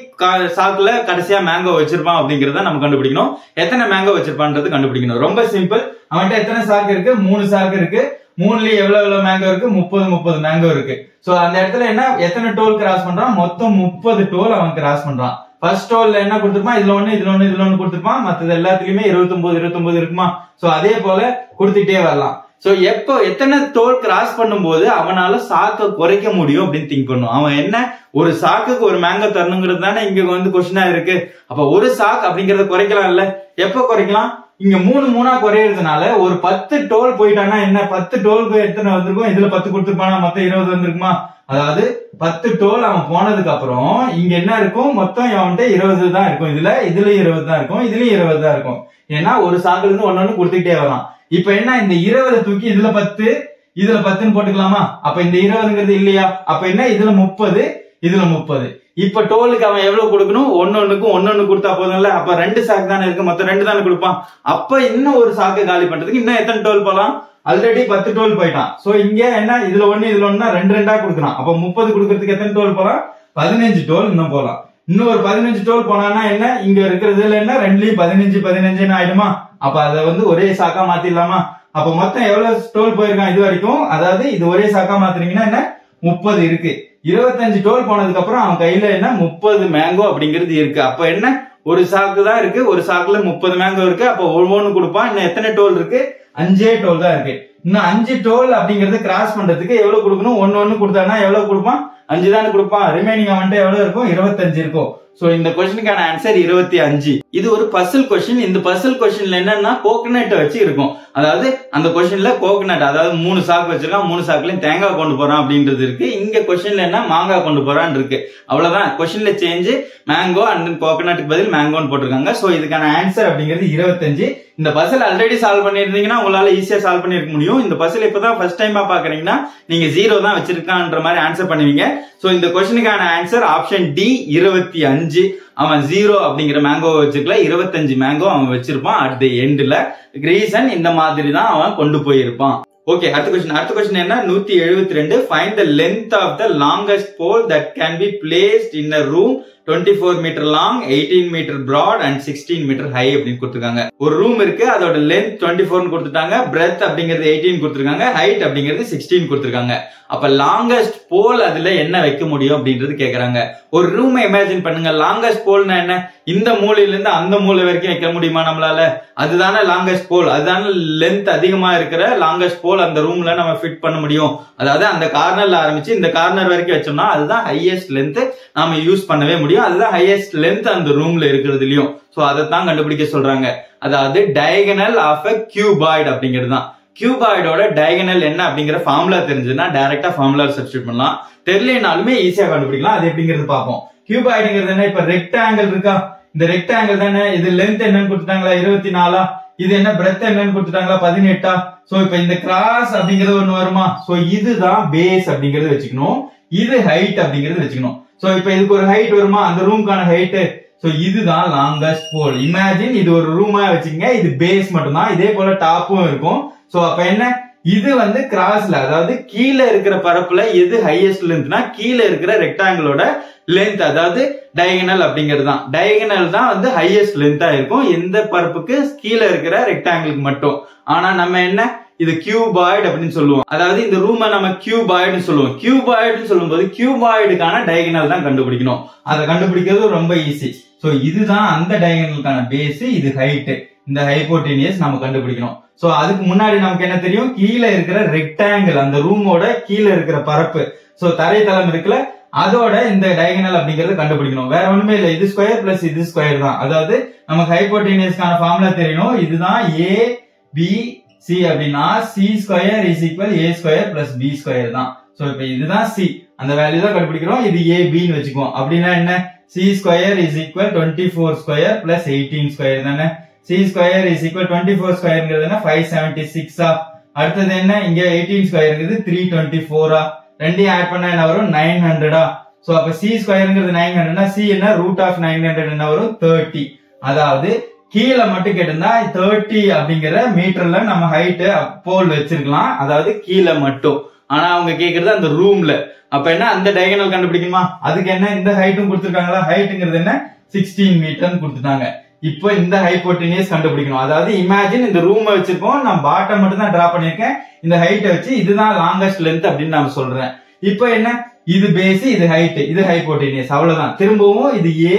சாக்குல கடைசியா மேங்கோ வச்சிருப்பான் அப்படிங்கறத நம்ம கண்டுபிடிக்கணும். எத்தனை மேங்கோ வச்சிருப்பான்றது கண்டுபிடிக்கணும். ரொம்ப சிம்பிள் அவன்கிட்ட எத்தனை சாக்கு இருக்கு? மூணு சாக்கு இருக்கு. மூணுலயே எவ்வளவு எவ்வளவு மேங்கோ இருக்கு? முப்பது முப்பது மேங்கோ இருக்கு. சோ அந்த இடத்துல என்ன எத்தனை டோல் கிராஸ் பண்றான்? மொத்தம் முப்பது டோல் அவன் கிராஸ் பண்றான். ஃபர்ஸ்ட் டோல்ல என்ன கொடுத்துருப்பான்? இதுல ஒண்ணு இதுல ஒண்ணு இதுல ஒண்ணு கொடுத்துருப்பான். மத்தது எல்லாத்துலயுமே இருபத்தி ஒன்பது இருபத்தி ஒன்பது இருக்குமா? சோ அதே போல கொடுத்துட்டே வரலாம். சோ எப்போ எத்தனை டோல் கிராஸ் பண்ணும்போது அவனால சாக்க குறைக்க முடியும் அப்படின்னு திங்க் பண்ணும். அவன் என்ன? ஒரு சாக்குக்கு ஒரு மேங்கோ தரணுங்கிறது தானே இங்க வந்து கொஸ்டினா இருக்கு. அப்ப ஒரு சாக் அப்படிங்கறத இல்ல எப்ப குறைக்கலாம்? இங்க மூணு மூணா குறையறதுனால ஒரு பத்து டோல் போயிட்டானா என்ன? பத்து டோலுக்கு எத்தனை வந்திருக்கும்? இதுல பத்து கொடுத்துருப்பானா? மொத்தம் இருபது வந்திருக்குமா? அதாவது பத்து டோல் அவன் போனதுக்கு அப்புறம் இங்க என்ன இருக்கும்? மொத்தம் அவன்கிட்ட இருபது தான் இருக்கும். இதுல இதுலயும் இருபது தான் இருக்கும். இதுலயும் இருபது தான் இருக்கும். ஏன்னா ஒரு சாக்குல இருந்து ஒன்னொன்னு கொடுத்துக்கிட்டே வரலாம். இப்ப என்ன? இந்த இருபதை தூக்கி இதுல பத்து இதுல பத்துன்னு போட்டுக்கலாமா? அப்ப இந்த இருபதுங்கிறது இல்லையா? அப்ப என்ன? இதுல முப்பது இதுல முப்பது. இப்ப டோலுக்கு அவன் எவ்வளவு கொடுக்கணும்? ஒன்னொன்னுக்கும் ஒன்னொன்னு கொடுத்தா போதும்ல? அப்ப ரெண்டு சாக்கு தானே இருக்கு? மொத்தம் ரெண்டு தானே கொடுப்பான். அப்ப இன்னும் ஒரு சாக்கு காலி பண்றதுக்கு இன்னும் எத்தனை டோல் போலாம்? ஆல்ரெடி பத்து டோல் போயிட்டான். சோ இங்க என்ன? இதுல ஒண்ணு இதுல ஒண்ணு ரெண்டு ரெண்டா கொடுக்குறான். அப்ப முப்பது கொடுக்கறதுக்கு எத்தனை டோல் போலாம்? பதினஞ்சு டோல் இன்னும் போலாம். இன்னும் ஒரு பதினஞ்சு டோல் போனான்னா என்ன? இங்க இருக்கிறதுல என்ன? ரெண்டுலயும் பதினஞ்சு பதினஞ்சுன்னு ஆயிடுமா? அப்ப அதை வந்து ஒரே சாக்கா மாத்திடலாமா? அப்ப மொத்தம் எவ்வளவு டோல் போயிருக்கான் இது வரைக்கும்? அதாவது இது ஒரே சாக்கா மாத்துறீங்கன்னா என்ன? முப்பது இருக்கு. இருபத்தஞ்சு டோல் போனதுக்கு அப்புறம் அவன் கையில என்ன முப்பது மேங்கோ அப்படிங்கிறது இருக்கு. அப்ப என்ன? ஒரு சாக்கு தான் இருக்கு. ஒரு சாக்குல முப்பது மேங்கோ இருக்கு. அப்ப ஒவ்வொன்னு கொடுப்பான். இன்னும் எத்தனை டோல் இருக்கு? அஞ்சே டோல் தான் இருக்கு. இன்னும் அஞ்சு டோல் அப்படிங்கறது கிராஸ் பண்றதுக்கு எவ்வளவு கொடுக்கணும்? ஒன்னு ஒன்னு கொடுத்தானா எவ்வளவு கொடுப்பான்? அஞ்சு தான் கொடுப்பான். ரிமைனிங் அவன்கிட்ட எவ்வளவு இருக்கும்? இருபத்தஞ்சு இருக்கும். சோ இந்த கொஸ்டினுக்கான ஆன்சர் இருபத்தி அஞ்சு. இது ஒரு பசில் கொஸ்டின் இந்த பசில் கொஸ்டின்ல என்னன்னா கோகனட் வச்சு இருக்கும். அதாவது அந்த கொஸ்டின்ல கோகனட் அதாவது மூணு சாக்கு வச்சிருக்கான் மூணு சாக்குலயும் தேங்காய் கொண்டு போறான் அப்படின்றது இருக்கு. இங்க கொஸ்டின்ல என்ன? மாங்காய் கொண்டு போறான் இருக்கு. அவ்வளவுதான். கொஸ்டின்ல சேஞ்ச் மேங்கோ அண்ட் தென் கோகனட்டுக்கு பதில் மேங்கோன்னு போட்டிருக்காங்க. சோ இதுக்கான ஆன்சர் அப்படிங்கிறது இருபத்தஞ்சு இந்த பசில் ஆல்ரெடி சால்வ் பண்ணிருந்தீங்கன்னா உங்களால ஈஸியா சால்வ் பண்ணிருக்க முடியும். இந்த பசில் இப்பதான் ஃபர்ஸ்ட் டைமா பாக்குறீங்கன்னா நீங்க ஜீரோ தான் வச்சிருக்கான்ற மாதிரி ஆன்சர் பண்ணுவீங்க. சோ இந்த கொஸ்டினுக்கான ஆன்சர் ஆப்ஷன் டி இருபத்தி அஞ்சு. அவன் ஜீரோ அப்படிங்கிற மேங்கோ வச்சுக்கல இருபத்தஞ்சு மேங்கோ அவன் வச்சிருப்பான். அட் தி எண்ட்ல ரீசன் இந்த மாதிரி தான் அவன் கொண்டு போயிருப்பான். ஓகே அடுத்த கொஸ்டின் அடுத்த கொஸ்டின் என்ன? நூத்தி எழுபத்தி ரெண்டு. Find the length of the longest pole that can be placed in a room twenty four metre long eighteen metre broad and sixteen metre high அப்படின்னு கொடுத்துருக்காங்க. ஒரு ரூம் இருக்கு அதோட லென்த் டுவெண்ட்டி ஃபோர் கொடுத்துட்டாங்க. பிரெத் அப்படிங்கிறது எயிட்டீன் கொடுத்துருக்காங்க. Height அப்படிங்கிறது sixteen கொடுத்துருக்காங்க. அப்ப லாங்கஸ்ட் போல் அதுல என்ன வைக்க முடியும் அப்படின்றது கேக்குறாங்க. ஒரு ரூமை இமேஜின் பண்ணுங்க. லாங்கஸ்ட் போல்னா என்ன? இந்த மூலையில இருந்து அந்த மூலை வரைக்கும் வைக்க முடியுமா நம்மளால? அதுதானே லாங்கஸ்ட் போல் அதுதானே லென்த் அதிகமா இருக்கிற லாங்கஸ்ட் போல் அந்த ரூம்ல நம்ம ஃபிட் பண்ண முடியும். அதாவது அந்த கார்னர்ல ஆரம்பிச்சு இந்த கார்னர் வரைக்கும் வச்சோம்னா அதுதான் ஹையஸ்ட் லென்த் நாம யூஸ் பண்ணவே முடியும். அதுதான் ஹையஸ்ட் லென்த் அந்த ரூம்ல இருக்கிறதுலயும். சோ அதை தான் கண்டுபிடிக்க சொல்றாங்க. அதாவது டயகனல் ஆஃப் அ கியூபாய்டு அப்படிங்கிறது தான் கியூபாய்டோட டயகனல் என்ன அப்படிங்கிற ஃபார்முலா தெரிஞ்சதுன்னா டைரக்டா ஃபார்முலா சப்ஸ்டியூட் பண்ணலாம். தெரியலனாலுமே ஈஸியா கண்டுபிடிக்கலாம். அது எப்படிங்கிறது பார்ப்போம். கியூபாய்டுங்கிறது என்ன? இப்ப ரெக்டாங்கிள் இருக்கா? இந்த ரெக்டாங்கிள் தானே? இது லென்த் என்னன்னு கொடுத்துட்டாங்களா? இருபத்தி நாலா இது என்ன பிரெத் என்னன்னு கொடுத்துட்டாங்களா? பதினெட்டா? சோ இப்ப இந்த கிராஸ் அப்படிங்கிறது ஒண்ணு வருமா? சோ இதுதான் பேஸ் அப்படிங்கறது வச்சுக்கணும். இது ஹைட் அப்படிங்கறது வச்சுக்கணும். சோ இப்ப இதுக்கு ஒரு ஹைட் வருமா? அந்த ரூம்க்கான ஹைட் சோ இதுதான் லாங்கஸ்ட் போல் இமேஜின் இது ஒரு ரூமா வச்சுங்க இது பேஸ் மட்டும்தான். இதே போல டாப்பும் இருக்கும். சோ அப்ப என்ன? இது வந்து கிராஸ்ல அதாவது கீழே இருக்கிற பரப்புல எது ஹையஸ்ட் லென்த்னா கீழே இருக்கிற ரெக்டாங்கிளோட லென்த் அதாவது டயகனல் அப்படிங்கிறது தான் டயகனல் தான் வந்து ஹையஸ்ட் லென்த்தா இருக்கும். எந்த பரப்புக்கு கீழே இருக்கிற ரெக்டாங்கிளுக்கு மட்டும். ஆனா நம்ம என்ன? இது கியூபாய்டு அப்படின்னு சொல்லுவோம். அதாவது இந்த ரூமை நம்ம கியூபாய்டுன்னு சொல்லுவோம். கியூபாய்டுன்னு சொல்லும்போது கியூபாய்டுக்கான டயகனல் தான் கண்டுபிடிக்கணும். அதை கண்டுபிடிக்கிறது ரொம்ப ஈஸி சோ இதுதான் அந்த டயகனலுக்கான பேஸ் இது ஹைட்டு இந்த ஹைபோட்டீனியஸ் நம்ம கண்டுபிடிக்கணும். சோ அதுக்கு முன்னாடி நமக்கு என்ன தெரியும்? கீழே இருக்கிற ரெக்டாங்கிள் அந்த ரூமோட கீழே இருக்கிற பரப்பு. சோ தரைத்தளம் இருக்குல்ல அதோட இந்த டயகனல் அப்படிங்கறது கண்டுபிடிக்கணும். வேற ஒண்ணுமே இல்ல. இது ஸ்கொயர் பிளஸ் இது ஸ்கொயர் தான். அதாவது நமக்கு ஹைபோட்டீனியஸ்க்கான ஃபார்முலா தெரியணும். இதுதான் ஏ பி சி அப்படின்னா C square is equal A square plus B square தான். சோ இப்போ இதுதான் சி அந்த வேல்யூ தான் கண்டுபிடிக்கிறோம். இது ஏ பின்னு வச்சுக்குவோம். அப்படின்னா என்ன? C square is equal twenty four square plus eighteen square தானே? C square is equal twenty four ஸ்கொயர்ங்கிறது five seventy சிக்ஸா அடுத்தது என்ன? இங்க எயிட்டீன் ஸ்கொயருங்கிறது த்ரீ டுவெண்ட்டி ஃபோரா ரெண்டையும் ஆட் பண்ணா என்ன வரும்? நைன் ஹண்ட்ரடா சோ அப்ப சி ஸ்கொயருங்கிறது நைன் ஹண்ட்ரட்னா சி என்ன? ரூட் ஆஃப் நைன் ஹண்ட்ரட் என்ன வரும்? தேர்ட்டி அதாவது கீழே மட்டும் கேட்டிருந்தா தேர்ட்டி அப்படிங்கிற மீட்டர்ல நம்ம ஹைட்டு போல் வச்சிருக்கலாம். அதாவது கீழே மட்டும். ஆனா அவங்க கேக்குறது அந்த ரூம்ல அப்ப என்ன அந்த டயகனல் கண்டுபிடிக்கணுமா? அதுக்கு என்ன இந்த ஹைட்டும் கொடுத்துருக்காங்களா? ஹைட்டுங்கிறது என்ன? சிக்ஸ்டீன் மீட்டர்னு கொடுத்துட்டாங்க. இப்போ இந்த ஹைப்போட்டினியஸ் கண்டுபிடிக்கணும். அதாவது இமேஜின் இந்த ரூமை வச்சிருக்கோம். நான் பாட்டம் மட்டும் தான் டிரா பண்ணிருக்கேன் இந்த ஹைட்டை வச்சு இதுதான் லாங்கஸ்ட் லென்த் அப்படின்னு நான் சொல்றேன். இப்போ என்ன? இது பேஸ் இது ஹைட் இது ஹைப்போட்டினியஸ் அவ்வளவுதான். திரும்பவும் இது ஏ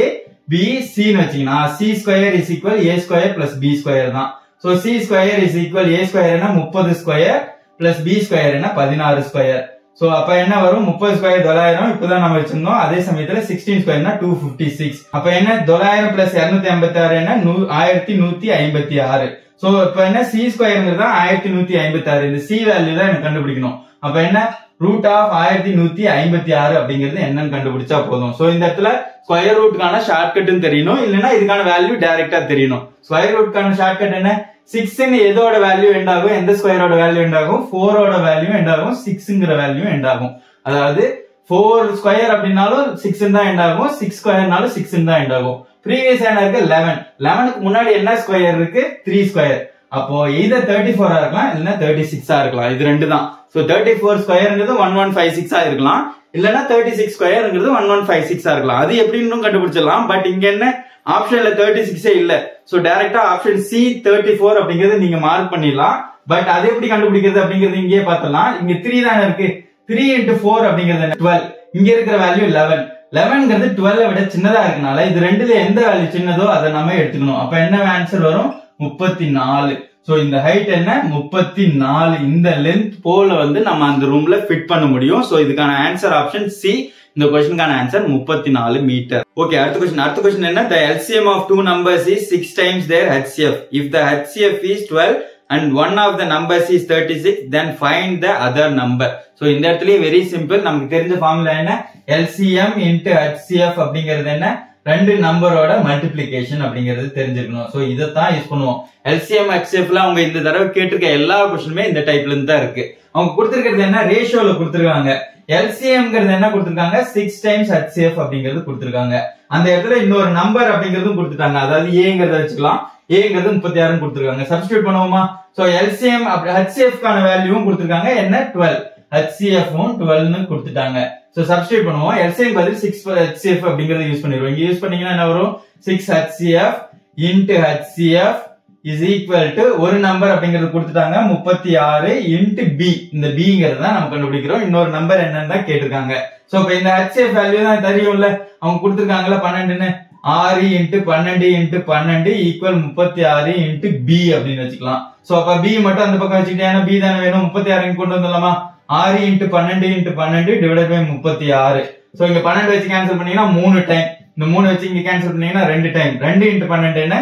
பி சின்னு வச்சீங்கன்னா C square is equal A square plus B square தான். So C square is equal A ஸ்கொயர்னா முப்பது ஸ்கொயர் பிளஸ் பி ஸ்கொயர்னா பதினாறு ஸ்கொயர் ஸோ அப்ப என்ன வரும்? முப்பது ஸ்கொயர் தொள்ளாயிரம். இப்பதான் நம்ம வச்சிருந்தோம். அதே சமயத்துல சிக்ஸ்டீன் ஸ்கொயர்னா டூ பிப்டி சிக்ஸ் அப்ப என்ன? தொள்ளாயிரம் பிளஸ் இருநூத்தி ஐம்பத்தி ஆறு என்ன ஆயிரத்தி நூத்தி ஐம்பத்தி ஆறு. ஸோ இப்ப என்ன? சி ஸ்கொயர்ங்கிறது ஆயிரத்தி நூத்தி ஐம்பத்தி ஆறு இந்த சி வேல்யூ தான் எனக்கு கண்டுபிடிக்கணும். அப்ப என்ன? ரூட் ஆஃப் ஆயிரத்தி நூத்தி ஐம்பத்தி ஆறு அப்படிங்கிறது என்னன்னு கண்டுபிடிச்சா போதும். சோ இந்த இடத்துல ஸ்கொயர் ரூட்கான ஷார்ட்கட்டும் தெரியணும். இல்லைன்னா இதுக்கான வேல்யூ டைரக்டா தெரியணும். ஸ்கொயர் ரூட்கான ஷார்ட்கட் என்ன? சிக்ஸ்ன்னு எதோட வேல்யூ எண்டாகும் எந்த ஸ்கொயரோட வேல்யூ எண்டாகும் ஃபோரோட வேல்யூ எண்டாகும் சிக்ஸுங்கிற சிக்ஸ்ங்கிற வேல்யூ எண்டாகும் அதாவது ஃபோர் ஸ்கொயர் அப்படின்னாலும் சிக்ஸ் தான் எண்டாகும் சிக்ஸ் ஸ்கொயர்னாலும் சிக்ஸ் தான் எண்டாகும் ப்ரீவியஸ் என்ன இருக்கு லெவன் லெவனுக்கு முன்னாடி என்ன ஸ்கொயர் இருக்கு? த்ரீ ஸ்கொயர் அப்போ இதை தேர்ட்டி ஃபோரா இருக்கலாம் இல்லைன்னா தேர்ட்டி சிக்ஸா இருக்கலாம். இது ரெண்டு தான் ஸோ தேர்ட்டி ஃபோர் ஸ்கொயருங்கிறது ஒன் ஒன் ஃபைவ் சிக்ஸா இருக்கலாம். இல்லைன்னா தேர்ட்டி சிக்ஸ் ஸ்கொயருங்கிறது ஒன் ஒன் ஃபைவ் சிக்ஸா இருக்கலாம். அது எப்படின்னு கண்டுபிடிச்சிடலாம்? பட் இங்க என்ன? ஆப்ஷன்ல தேர்ட்டி சிக்ஸே இல்ல. ஸோ டைரக்டா ஆப்ஷன் சி தேர்ட்டி ஃபோர் அப்படிங்கறத நீங்க மார்க் பண்ணிடலாம். பட் அது எப்படி கண்டுபிடிக்கிறது அப்படிங்கறது இங்கேயே பார்த்தலாம் இங்க த்ரீ தானே இருக்கு. த்ரீ இன்ட்டு ஃபோர் அப்படிங்கிறது டுவெல் இங்க இருக்கிற வேல்யூ லெவன் லெவன்ங்கிறது டுவெல்ல விட சின்னதா இருக்கனால இது ரெண்டுல எந்த வேல்யூ சின்னதோ அதை நம்ம எடுத்துக்கணும். அப்ப என்ன ஆன்சர் வரும்? முப்பத்தி நாலு சோ இந்த ஹைட் என்ன? முப்பத்தி நாலு இந்த லென்த் போல வந்து நம்ம அந்த ரூம்ல ஃபிட் பண்ண முடியும். சோ இதுக்கான ஆன்சர் ஆப்ஷன் சி இந்த கொஸ்டினுக்கான ஆன்சர் முப்பத்தி நாலு மீட்டர் ஓகே அடுத்த கொஸ்டின் அடுத்த கொஸ்டின் என்ன? The LCM of two numbers is six times their HCF if the HCF is twelve and one of the numbers is thirty six then find the other number so இந்த இடத்துலயும் very simple நமக்கு தெரிஞ்ச formula என்ன? LCM into HCF அப்படிங்கிறது என்ன? ரெண்டு நம்பரோட multiplication அப்படிங்கிறது தெரிஞ்சுக்கணும். ஸோ இதைத்தான் யூஸ் பண்ணுவோம். எல்சிஎம் எக்ஸ்எஃப்ல அவங்க இந்த தடவை கேட்டிருக்க எல்லா கொஸ்டினுமே இந்த டைப்ல இருந்து தான் இருக்கு. அவங்க கொடுத்துருக்கிறது என்ன? ரேஷியோல கொடுத்துருக்காங்க. எல்சிஎம்ங்கிறது என்ன கொடுத்துருக்காங்க? சிக்ஸ் டைம்ஸ் ஹெச்சிஎஃப் அப்படிங்கிறது கொடுத்துருக்காங்க. அந்த இடத்துல இன்னொரு நம்பர் அப்படிங்கிறதும் கொடுத்துட்டாங்க. அதாவது ஏங்கிறத வச்சுக்கலாம். ஏங்கிறது முப்பத்தி ஆறுன்னு கொடுத்துருக்காங்க. சப்ஸ்டியூட் பண்ணுவோமா? சோ எல்சிஎம் அப்படி கான வேல்யூவும் கொடுத்துருக்காங்க. என்ன? டுவெல் ஹெச்சிஎஃப்பும் டுவெல்னு கொடுத்துட்டாங்க. சோ சப்ஸ்டியூட் பண்ணுவோம். எல்சிஎம் பதில் சிக்ஸ் ஹெச்சிஎஃப் அப்படிங்கறத யூஸ் பண்ணிடுவோம். இங்க யூஸ் பண்ணீங்கன்னா என்ன வரும்? Six HCF into HCF is equal to ஒரு நம்பர் அப்படிங்கறது கொடுத்துட்டாங்க. முப்பத்தி ஆறு இன்டு பி இந்த பிங்கிறது தான் நம்ம கண்டுபிடிக்கிறோம். இன்னொரு நம்பர் என்னன்னு தான் கேட்டிருக்காங்க. சோ இப்ப இந்த ஹெச்சிஎஃப் வேல்யூ தான் தெரியும்ல? அவங்க கொடுத்துருக்காங்கல்ல பன்னெண்டுன்னு. ஆறு இன்ட்டு பன்னெண்டு இன்ட்டு பன்னெண்டு ஈக்குவல் முப்பத்தி ஆறு இன்ட்டு பி அப்படின்னு வச்சுக்கலாம். சோ அப்ப பி மட்டும் அந்த பக்கம் வச்சுக்கிட்டேன். பி தானே வேணும். முப்பத்தி ஆறு கொண்டு வந்துடலாமா? ஆறு இன்ட்டு பன்னெண்டு இன்ட்டு பன்னெண்டு டிவைட் பை முப்பத்தி ஆறு. சோ இங்க பன்னெண்டு வச்சு கேன்சல் பண்ணீங்கன்னா மூணு டைம் இந்த மூணு வச்சு இங்க கேன்சல் பண்ணீங்கன்னா ரெண்டு டைம் ரெண்டு இன்ட்டு பன்னெண்டு என்ன?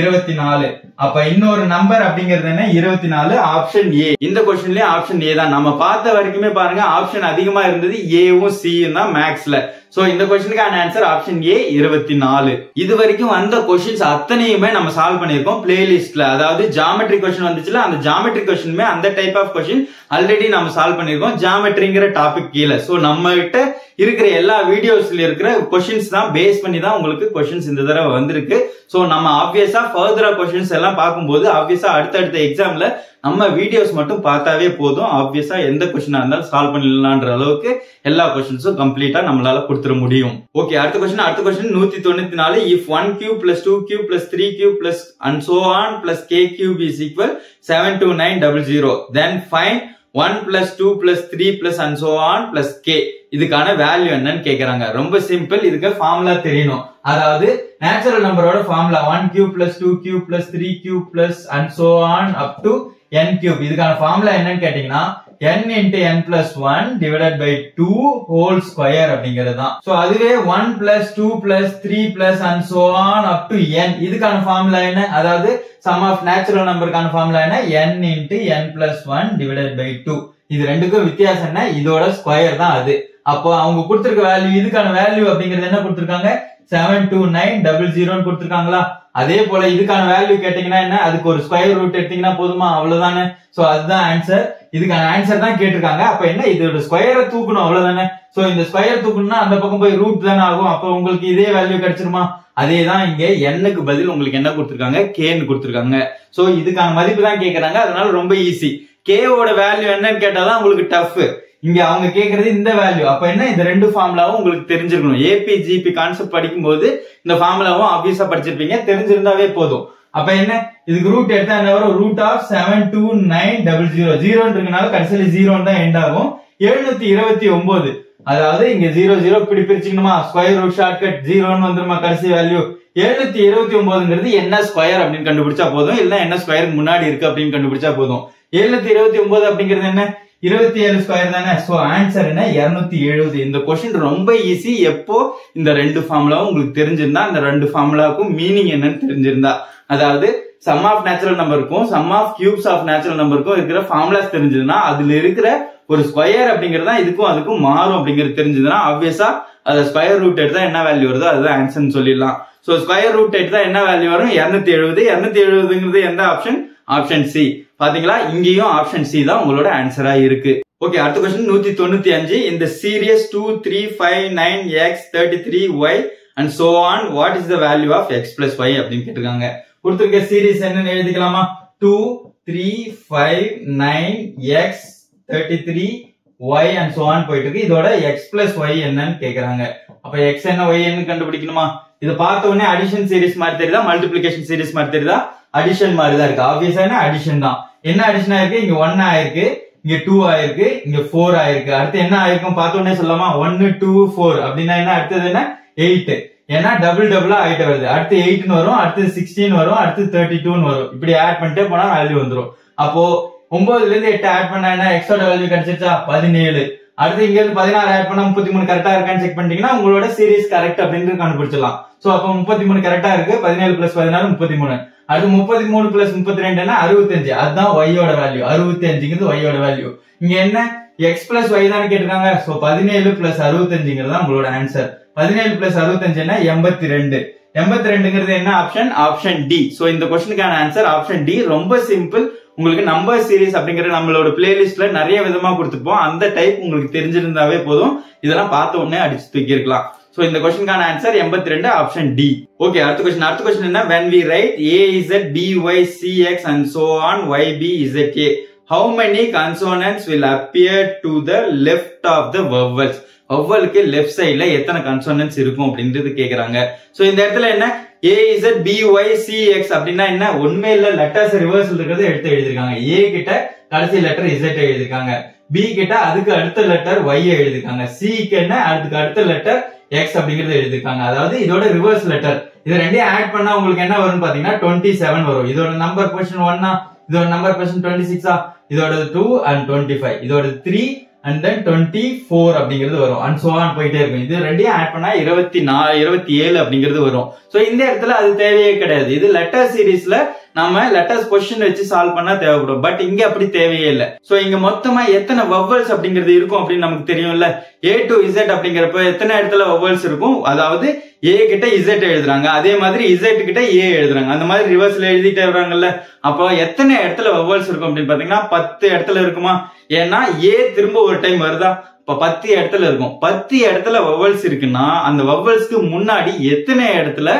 இருபத்தி நாலு. அப்ப இன்னொரு நம்பர் அப்படிங்கிறது என்ன? இருபத்தி நாலு ஆப்ஷன் ஏ இந்த கொஸ்டின்லயே ஆப்ஷன் ஏ தான். நம்ம பார்த்த வரைக்குமே பாருங்க ஆப்ஷன் அதிகமா இருந்தது ஏவும் சியும் தான் மேக்ஸ்ல சோ இந்த கொஸ்டினுக்கான ஆன்சர் ஆப்ஷன் ஏ இருபத்தி நாலு. இது வரைக்கும் வந்த கொஸ்டின்ஸ் அத்தனையுமே நம்ம சால்வ் பண்ணிருக்கோம் பிளேலிஸ்ட்ல அதாவது ஜாமெட்ரி கொஸ்டின் வந்துச்சுல அந்த ஜாமெட்ரி கொஸ்டினுமே அந்த டைப் ஆஃப் கொஸ்டின் ஆல்ரெடி நம்ம சால்வ் பண்ணிருக்கோம் ஜாமெட்ரிங்கிற டாபிக் கீழே. சோ நம்ம கிட்ட இருக்கிற எல்லா வீடியோஸ்ல இருக்கிற கொஷின்ஸ் தான் பேஸ் பண்ணி தான் உங்களுக்கு கொஷின்ஸ் இந்த தடவை வந்திருக்கு. ஸோ நம்ம ஆப்வியஸா ஃபர்தரா கொஷின்ஸ் எல்லாம் பார்க்கும்போது ஆப்வியஸா அடுத்தடுத்த எக்ஸாம்ல நம்ம வீடியோஸ் மட்டும் பார்த்தாவே போதும். ஆப்வியஸா எந்த கொஸ்டினா இருந்தாலும் சால்வ் பண்ணிடலான்ற அளவுக்கு எல்லா கொஸ்டின்ஸும் கம்ப்ளீட்டா நம்மளால கொடுத்துட முடியும். ஓகே அடுத்த கொஸ்டின் அடுத்த கொஸ்டின் நூத்தி தொண்ணூத்தி நாலு. If one cube plus two cube plus three cube plus and so on plus k cube is equal seven two nine double zero then find one plus two plus three plus and so on plus k இதுக்கான value என்னன்னு கேக்குறாங்க. ரொம்ப simple இதுக்கு formula தெரியணும். அதாவது natural நம்பரோட formula one cube plus two cube plus three cube plus and so on up to n cube இதுக்கான formula என்னன்னு கேட்டீங்கன்னா n into n plus one divided by two whole square அப்படிங்கிறது தான் so அதுவே one plus two plus three plus and so on up to n இதுக்கான formula என்ன? அதாவது sum of natural நம்பருக்கான ஃபார்முலா என்ன? N into n plus one divided by two இது ரெண்டுக்கும் வித்தியாசம் என்ன? இதோட ஸ்கொயர் தான் அது. அப்போ அவங்க கொடுத்துருக்க வேல்யூ இதுக்கான வேல்யூ அப்படிங்கிறது என்ன கொடுத்துருக்காங்க? செவன் டூ நைன் டபுள் ஜீரோன்னு கொடுத்துருக்காங்களா? அதே போல இதுக்கான வேல்யூ கேட்டீங்கன்னா என்ன? அதுக்கு ஒரு ஸ்கொயர் ரூட் எடுத்தீங்கன்னா போதுமா? அவ்வளவுதானே? சோ அதுதான் ஆன்சர் இதுக்கான ஆன்சர் தான் கேட்டிருக்காங்க. அப்ப என்ன? இதோட ஸ்கொயரை தூக்கணும். அவ்வளவுதானே? சோ இந்த ஸ்கொயர் தூக்கணும்னா அந்த பக்கம் போய் ரூட் தானே ஆகும். அப்ப உங்களுக்கு இதே வேல்யூ கிடைச்சிருமா? அதே தான் இங்க என்னுக்கு பதில் உங்களுக்கு என்ன கொடுத்துருக்காங்க? கேன்னு கொடுத்துருக்காங்க. சோ இதுக்கான மதிப்பு தான் கேட்கறாங்க அதனால ரொம்ப ஈஸி கேவோட வேல்யூ என்னன்னு கேட்டாதான் உங்களுக்கு டஃப் இங்க அவங்க கேக்குறது இந்த வேல்யூ அப்ப என்ன? இந்த ரெண்டு ஃபார்முலாவும் உங்களுக்கு தெரிஞ்சிருக்கணும். ஏபி ஜிபி கான்செப்ட் படிக்கும்போது இந்த ஃபார்முலாவும் ஆப்வியஸா படிச்சிருப்பீங்க. தெரிஞ்சிருந்தாவே போதும். அப்ப என்ன? இதுக்கு ரூட் எடுத்தா என்ன வரும்? Root of seven two nine double zero ஜீரோன்றதுனால கடைசியில ஜீரோன்னு தான் எண்ட் ஆகும். எழுநூத்தி இருபத்தி ஒன்பது அதாவது இங்க ஜீரோ ஜீரோ இப்படி பிரிச்சுக்கணுமா? ஸ்கொயர் ரூட் ஷார்ட்கட் ஜீரோன்னு வந்துருமா கடைசி வேல்யூ எழுநூத்தி இருபத்தி ஒன்பதுங்கிறது என்ன ஸ்கொயர் அப்படின்னு கண்டுபிடிச்சா போதும். இல்ல என்ன ஸ்கொயருக்கு முன்னாடி இருக்கு அப்படின்னு கண்டுபிடிச்சா போதும். எழுநூத்தி இருபத்தி ஒன்பது அப்படிங்கிறது என்ன? இருபத்தி ஏழு ஸ்கொயர் தானே? சோ ஆன்சர் என்ன? இருநூத்தி எழுபது. இந்த கொஸ்டின் ரொம்ப ஈஸி எப்போ? இந்த ரெண்டு ஃபார்முலாவும் உங்களுக்கு தெரிஞ்சிருந்தா அந்த ரெண்டு ஃபார்முலாவுக்கும் மீனிங் என்னன்னு தெரிஞ்சிருந்தா. அதாவது சம் ஆஃப் நேச்சுரல் நம்பருக்கும் sum of cubes of natural நம்பருக்கும் இருக்கிற ஃபார்முலாஸ் தெரிஞ்சதுன்னா அதுல இருக்கிற ஒரு ஸ்கொயர் அப்படிங்கிறது தான் இதுக்கும் அதுக்கும் மாறும் அப்படிங்கிறது தெரிஞ்சதுன்னா ஆப்வியஸா அது ஸ்கொயர் ரூட் எடுத்தா என்ன வேல்யூ வருதோ அதுதான் ஆன்சர்னு சொல்லிடலாம். சோ ஸ்கொயர் ரூட் எடுத்தா என்ன வேல்யூ வரும்? இருநூத்தி எழுபது. இருநூத்தி எழுபதுங்கிறது எந்த ஆப்ஷன் ஆப்ஷன் சி பாத்தீங்களா? இங்கேயும் ஆப்ஷன் சி தான் உங்களோட ஆன்சரா இருக்கு. ஓகே அடுத்த கொஸ்டின் நூத்தி தொண்ணூத்தி அஞ்சு. இந்த series two three five nine x thirty three y and so on what is the value of x plus y அப்படின்னு கேட்டிருக்காங்க. கொடுத்திருக்க சீரீஸ் என்னன்னு எழுதிக்கலாமா? Two three five nine x thirty three y and so on போயிட்டு இருக்கு. இதோட X plus Y என்னன்னு கேக்குறாங்க. அப்ப எக்ஸ் என்ன ஒய் என்ன கண்டுபிடிக்கணுமா? இதை பார்த்த உடனே அடிஷன் சீரிஸ் மாதிரி தெரியுதா? மல்டிபிளிகேஷன் சீரிஸ் மாதிரி தெரியுதா? அடிஷன் மாதிரி தான் இருக்கு. ஆப்வியஸா என்ன அடிஷன் தான். என்ன அடிஷன் ஆயிருக்கு? இங்க ஒன் ஆயிருக்கு இங்க டூ ஆயிருக்கு இங்க ஃபோர் ஆயிருக்கு. அடுத்து என்ன ஆயிருக்கும் பார்த்தோன்னே உடனே சொல்லலாமா? ஒன்னு டூ ஃபோர் அப்படின்னா என்ன? அடுத்தது என்ன? எயிட் ஏன்னா டபுள் டபுளா ஆயிட்டு வருது. அடுத்து எயிட்னு வரும் அடுத்து சிக்ஸ்டீன் வரும் அடுத்து தேர்ட்டி டூன்னு வரும். இப்படி ஆட் பண்ணிட்டே போனா வேல்யூ வந்துடும் அப்போ ஒன்பதுல இருந்து எட்டு ஆட் பண்ணா என்ன? எக்ஸ்ட்ரா வேல்யூ கிடைச்சிருச்சா? பதினேழு. அடுத்து இங்க இருந்து பதினாறு ஆட் பண்ணா முப்பத்தி மூணு கரெக்டா இருக்கான்னு செக் பண்ணிட்டீங்கன்னா உங்களோட சீரிஸ் கரெக்ட் அப்படின்னு கண்டுபிடிச்சிடலாம். சோ அப்போ முப்பத்தி மூணு கரெக்டா இருக்கு. பதினேழு பிளஸ் பதினாலு முப்பத்தி மூணு. அடுத்து முப்பத்தி மூணு பிளஸ் முப்பத்தி ரெண்டுன்னா அறுபத்தஞ்சு. அதுதான் ஒய்யோட வேல்யூ அறுபத்தி அஞ்சுங்கிறது ஒய்யோட வேல்யூ இங்க என்ன? எக்ஸ் பிளஸ் ஒய் தான் கேட்டிருக்காங்க. சோ பதினேழு பிளஸ் அறுபத்தஞ்சுங்கிறது தான் உங்களோட ஆன்சர் பதினேழு பிளஸ் அறுபத்தஞ்சுன்னா எண்பத்தி ரெண்டு. எண்பத்தி ரெண்டுங்கிறது என்ன? ஆப்ஷன் ஆப்ஷன் டி சோ இந்த கொஸ்டினுக்கான ஆன்சர் ஆப்ஷன் டி ரொம்ப சிம்பிள் உங்களுக்கு நம்பர் சீரீஸ் அப்படிங்கிற நம்மளோட பிளேலிஸ்ட்ல நிறைய விதமா கொடுத்துருப்போம். அந்த டைப் உங்களுக்கு தெரிஞ்சிருந்தாவே போதும். இதெல்லாம் பார்த்த உடனே அடிச்சு தூக்கியிருக்கலாம். ஸோ இந்த கொஸ்டினுக்கான ஆன்சர் எண்பத்தி ரெண்டு ஆப்ஷன் டி ஓகே அடுத்த கொஸ்டின் அடுத்த கொஸ்டின் என்ன? When we write A Z B Y C X and so on Y B Z A how many consonants will appear to the left of the vowels? வவ்வலுக்கு left சைட்ல எத்தனை consonants இருக்கும் அப்படின்றது கேக்குறாங்க. So இந்த இடத்துல என்ன? A Z B Y C அப்படின்னா என்ன? உண்மையில லெட்டர்ஸ் ரிவர்ஸ் இருக்கிறத எடுத்து எழுதிருக்காங்க. ஏ கிட்ட கடைசி லெட்டர் இசட் எழுதிருக்காங்க. பி கிட்ட அதுக்கு அடுத்த லெட்டர் ஒய் எழுதிருக்காங்க. சிக்கு என்ன? அதுக்கு அடுத்த லெட்டர் எக்ஸ் அப்படிங்கறது எழுதிருக்காங்க. அதாவது இதோட ரிவர்ஸ் லெட்டர் இது ரெண்டையும் ஆட் பண்ணா உங்களுக்கு என்ன வரும்னு பாத்தீங்கன்னா டுவெண்ட்டி செவன் வரும். இதோட நம்பர் பொசிஷன் ஒன்னா இதோட நம்பர் பொசிஷன் டுவெண்ட்டி சிக்ஸா இதோட டூ அண்ட் டுவெண்ட்டி ஃபைவ் இதோட three and then twenty four அப்படிங்கிறது வரும். அண்ட் சோ ஆன் போயிட்டே இருக்கும். இது ரெண்டையும் ஆட் பண்ணா இருபத்தி நாலு இருபத்தி ஏழு அப்படிங்கிறது வரும். சோ இந்த இடத்துல அது தேவையே கிடையாது. இது லெட்டர் சீரீஸ்ல நம்ம லெட்டர்ஸ் கொஸ்டின் வச்சு சால்வ் பண்ணா தேவைப்படும். பட் இங்க அப்படி தேவையே இல்ல. சோ இங்க மொத்தமா எத்தனை வவ்வல்ஸ் அப்படிங்கிறது இருக்கும் அப்படின்னு நமக்கு தெரியும்ல? ஏ டு இசட் அப்படிங்கிறப்ப எத்தனை இடத்துல வவ்வல்ஸ் இருக்கும்? அதாவது ஏ கிட்ட இசட் எழுதுறாங்க. அதே மாதிரி இசட் கிட்ட ஏ எழுதுறாங்க. அந்த மாதிரி ரிவர்ஸ்ல எழுதிட்டே வராங்கல்ல? அப்போ எத்தனை இடத்துல வவ்வல்ஸ் இருக்கும் அப்படின்னு பாத்தீங்கன்னா பத்து இடத்துல இருக்குமா? ஏன்னா ஏ திரும்ப ஒரு டைம் வருதா? இப்ப பத்து இடத்துல இருக்கும். பத்து இடத்துல வவ்வல்ஸ் இருக்குன்னா அந்த வவ்வல்ஸ்க்கு முன்னாடி எத்தனை இடத்துல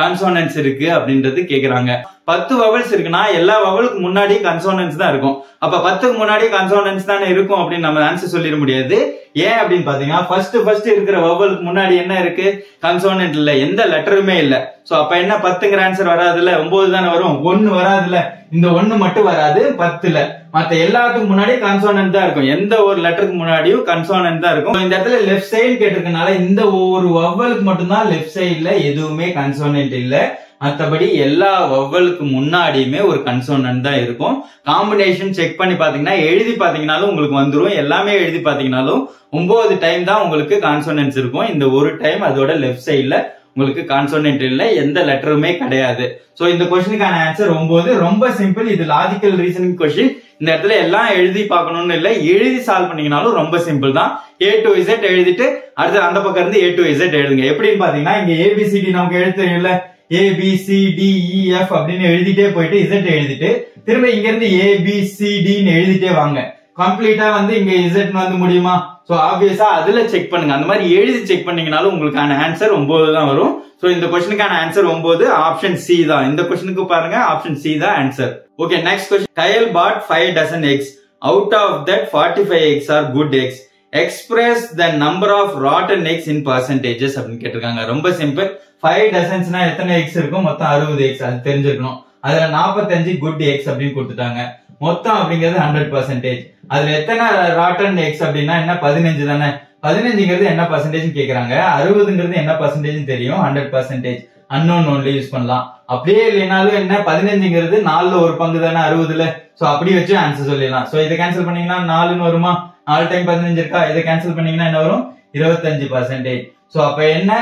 கான்சோனன்ஸ் இருக்கு அப்படின்றது கேக்குறாங்க. பத்து வவல்ஸ் இருக்குன்னா எல்லா வவலுக்கு முன்னாடி கன்சோனன்ஸ் தான் இருக்கும். அப்ப பத்துக்கு முன்னாடி கன்சோனன்ஸ் தானே இருக்கும் அப்படின்னு நம்ம ஆன்சர் சொல்லிட முடியாது. ஏன் அப்படின்னு பாத்தீங்கன்னா ஃபர்ஸ்ட் ஃபர்ஸ்ட் இருக்கிற வவலுக்கு முன்னாடி என்ன இருக்கு? கன்சோனன்ட் இல்ல. எந்த லெட்டருமே இல்ல. சோ அப்ப என்ன பத்துங்கிற ஆன்சர் வராதுல்ல? ஒன்பது தானே வரும். ஒன்னு வராதுல்ல. இந்த ஒன்னு மட்டும் வராது பத்துல. மத்த எல்லாத்துக்கும் முன்னாடி கன்சோனன்ட் தான் இருக்கும். எந்த ஒரு லெட்டருக்கு முன்னாடியும் கன்சோனன்ட் தான் இருக்கும். இந்த இடத்துல லெஃப்ட் சைடு கேட்டிருக்கனால இந்த ஒரு வவ்வலுக்கு மட்டும்தான் லெஃப்ட் சைடுல எதுவுமே கன்சோனன்ட் இல்ல. மற்றபடி எல்லா வவ்வலுக்கு முன்னாடியுமே ஒரு கன்சோனன்ட் தான் இருக்கும். காம்பினேஷன் செக் பண்ணி பார்த்தீங்கன்னா எழுதி பார்த்தீங்கனாலும் உங்களுக்கு வந்துரும். எல்லாமே எழுதி பார்த்தீங்கனாலும் ஒன்பது டைம் தான் உங்களுக்கு கான்சோனன்ஸ் இருக்கும். இந்த ஒரு டைம் அதோட லெஃப்ட் சைடில் உங்களுக்கு கான்சோனன்ட் இல்லை. எந்த லெட்டருமே கிடையாது. ஸோ இந்த கொஸ்டினுக்கான ஆன்சர் ஒன்பது. ரொம்ப சிம்பிள் இது லாஜிக்கல் ரீசனிங் கொஸ்டின் இந்த இடத்துல எல்லாம் எழுதி பார்க்கணும்னு இல்லை. எழுதி சால்வ் பண்ணீங்கனாலும் ரொம்ப சிம்பிள் தான். ஏ டு இசட் எழுதிட்டு அடுத்து அந்த பக்கம் இருந்து ஏ டு இசட் எழுதுங்க. எப்படின்னு பாத்தீங்கன்னா இங்க ஏபிசிடி நமக்கு எழுத்து இல்லை ஏபிசிடிஇஎஃப் e, அப்படின்னு எழுதிட்டே போயிட்டு இசட் எழுதிட்டு திரும்ப இங்க இருந்து ஏபிசிடின்னு எழுதிட்டே வாங்க. கம்ப்ளீட்டா வந்து இங்க இசட் வந்து முடியுமா? சோ ஆப்வியஸா அதுல செக் பண்ணுங்க. அந்த மாதிரி எழுதி செக் பண்ணீங்கனாலும் உங்களுக்கான ஆன்சர் ஒன்பது தான் வரும். சோ இந்த கொஸ்டினுக்கான ஆன்சர் ஒன்பது ஆப்ஷன் சி தான். இந்த கொஸ்டினுக்கு பாருங்க ஆப்ஷன் சி தான் answer okay next question Kayal bought five dozen eggs out of that forty five eggs are good eggs express the number of rotten eggs in percentages அப்படின்னு கேட்டிருக்காங்க. ரொம்ப simple five டசன்ஸ்னா எத்தனை X இருக்கும்? மொத்தம் அறுபது X அது தெரிஞ்சிருக்கணும். அதுல நாற்பத்தஞ்சு குட் எக்ஸ் அப்படின்னு கொடுத்துட்டாங்க. மொத்தம் அப்படிங்கிறது ஹண்ட்ரட் பர்சன்டேஜ் அதுல எத்தனை ராட்டன் எக்ஸ் அப்படின்னா என்ன? பதினஞ்சு தானே. பதினஞ்சுங்கிறது என்ன பர்சன்டேஜ் கேக்குறாங்க. அறுபதுங்கிறது என்ன பர்சன்டேஜ் தெரியும். ஹண்ட்ரட் பர்சன்டேஜ் அன்னோன் ஒன்ல யூஸ் பண்ணலாம். அப்படியே இல்லைனாலும் என்ன? பதினஞ்சுங்கிறது நாலுல ஒரு பங்கு தானே அறுபதுல. சோ அப்படி வச்சு ஆன்சர் சொல்லிடலாம். சோ இதை கேன்சல் பண்ணீங்கன்னா நாலுன்னு வருமா? நாலு டைம் பதினஞ்சு இருக்கா? இதை கேன்சல் பண்ணீங்கன்னா என்ன வரும்? இருபத்தஞ்சு பர்சன்டேஜ் சோ அப்ப என்ன?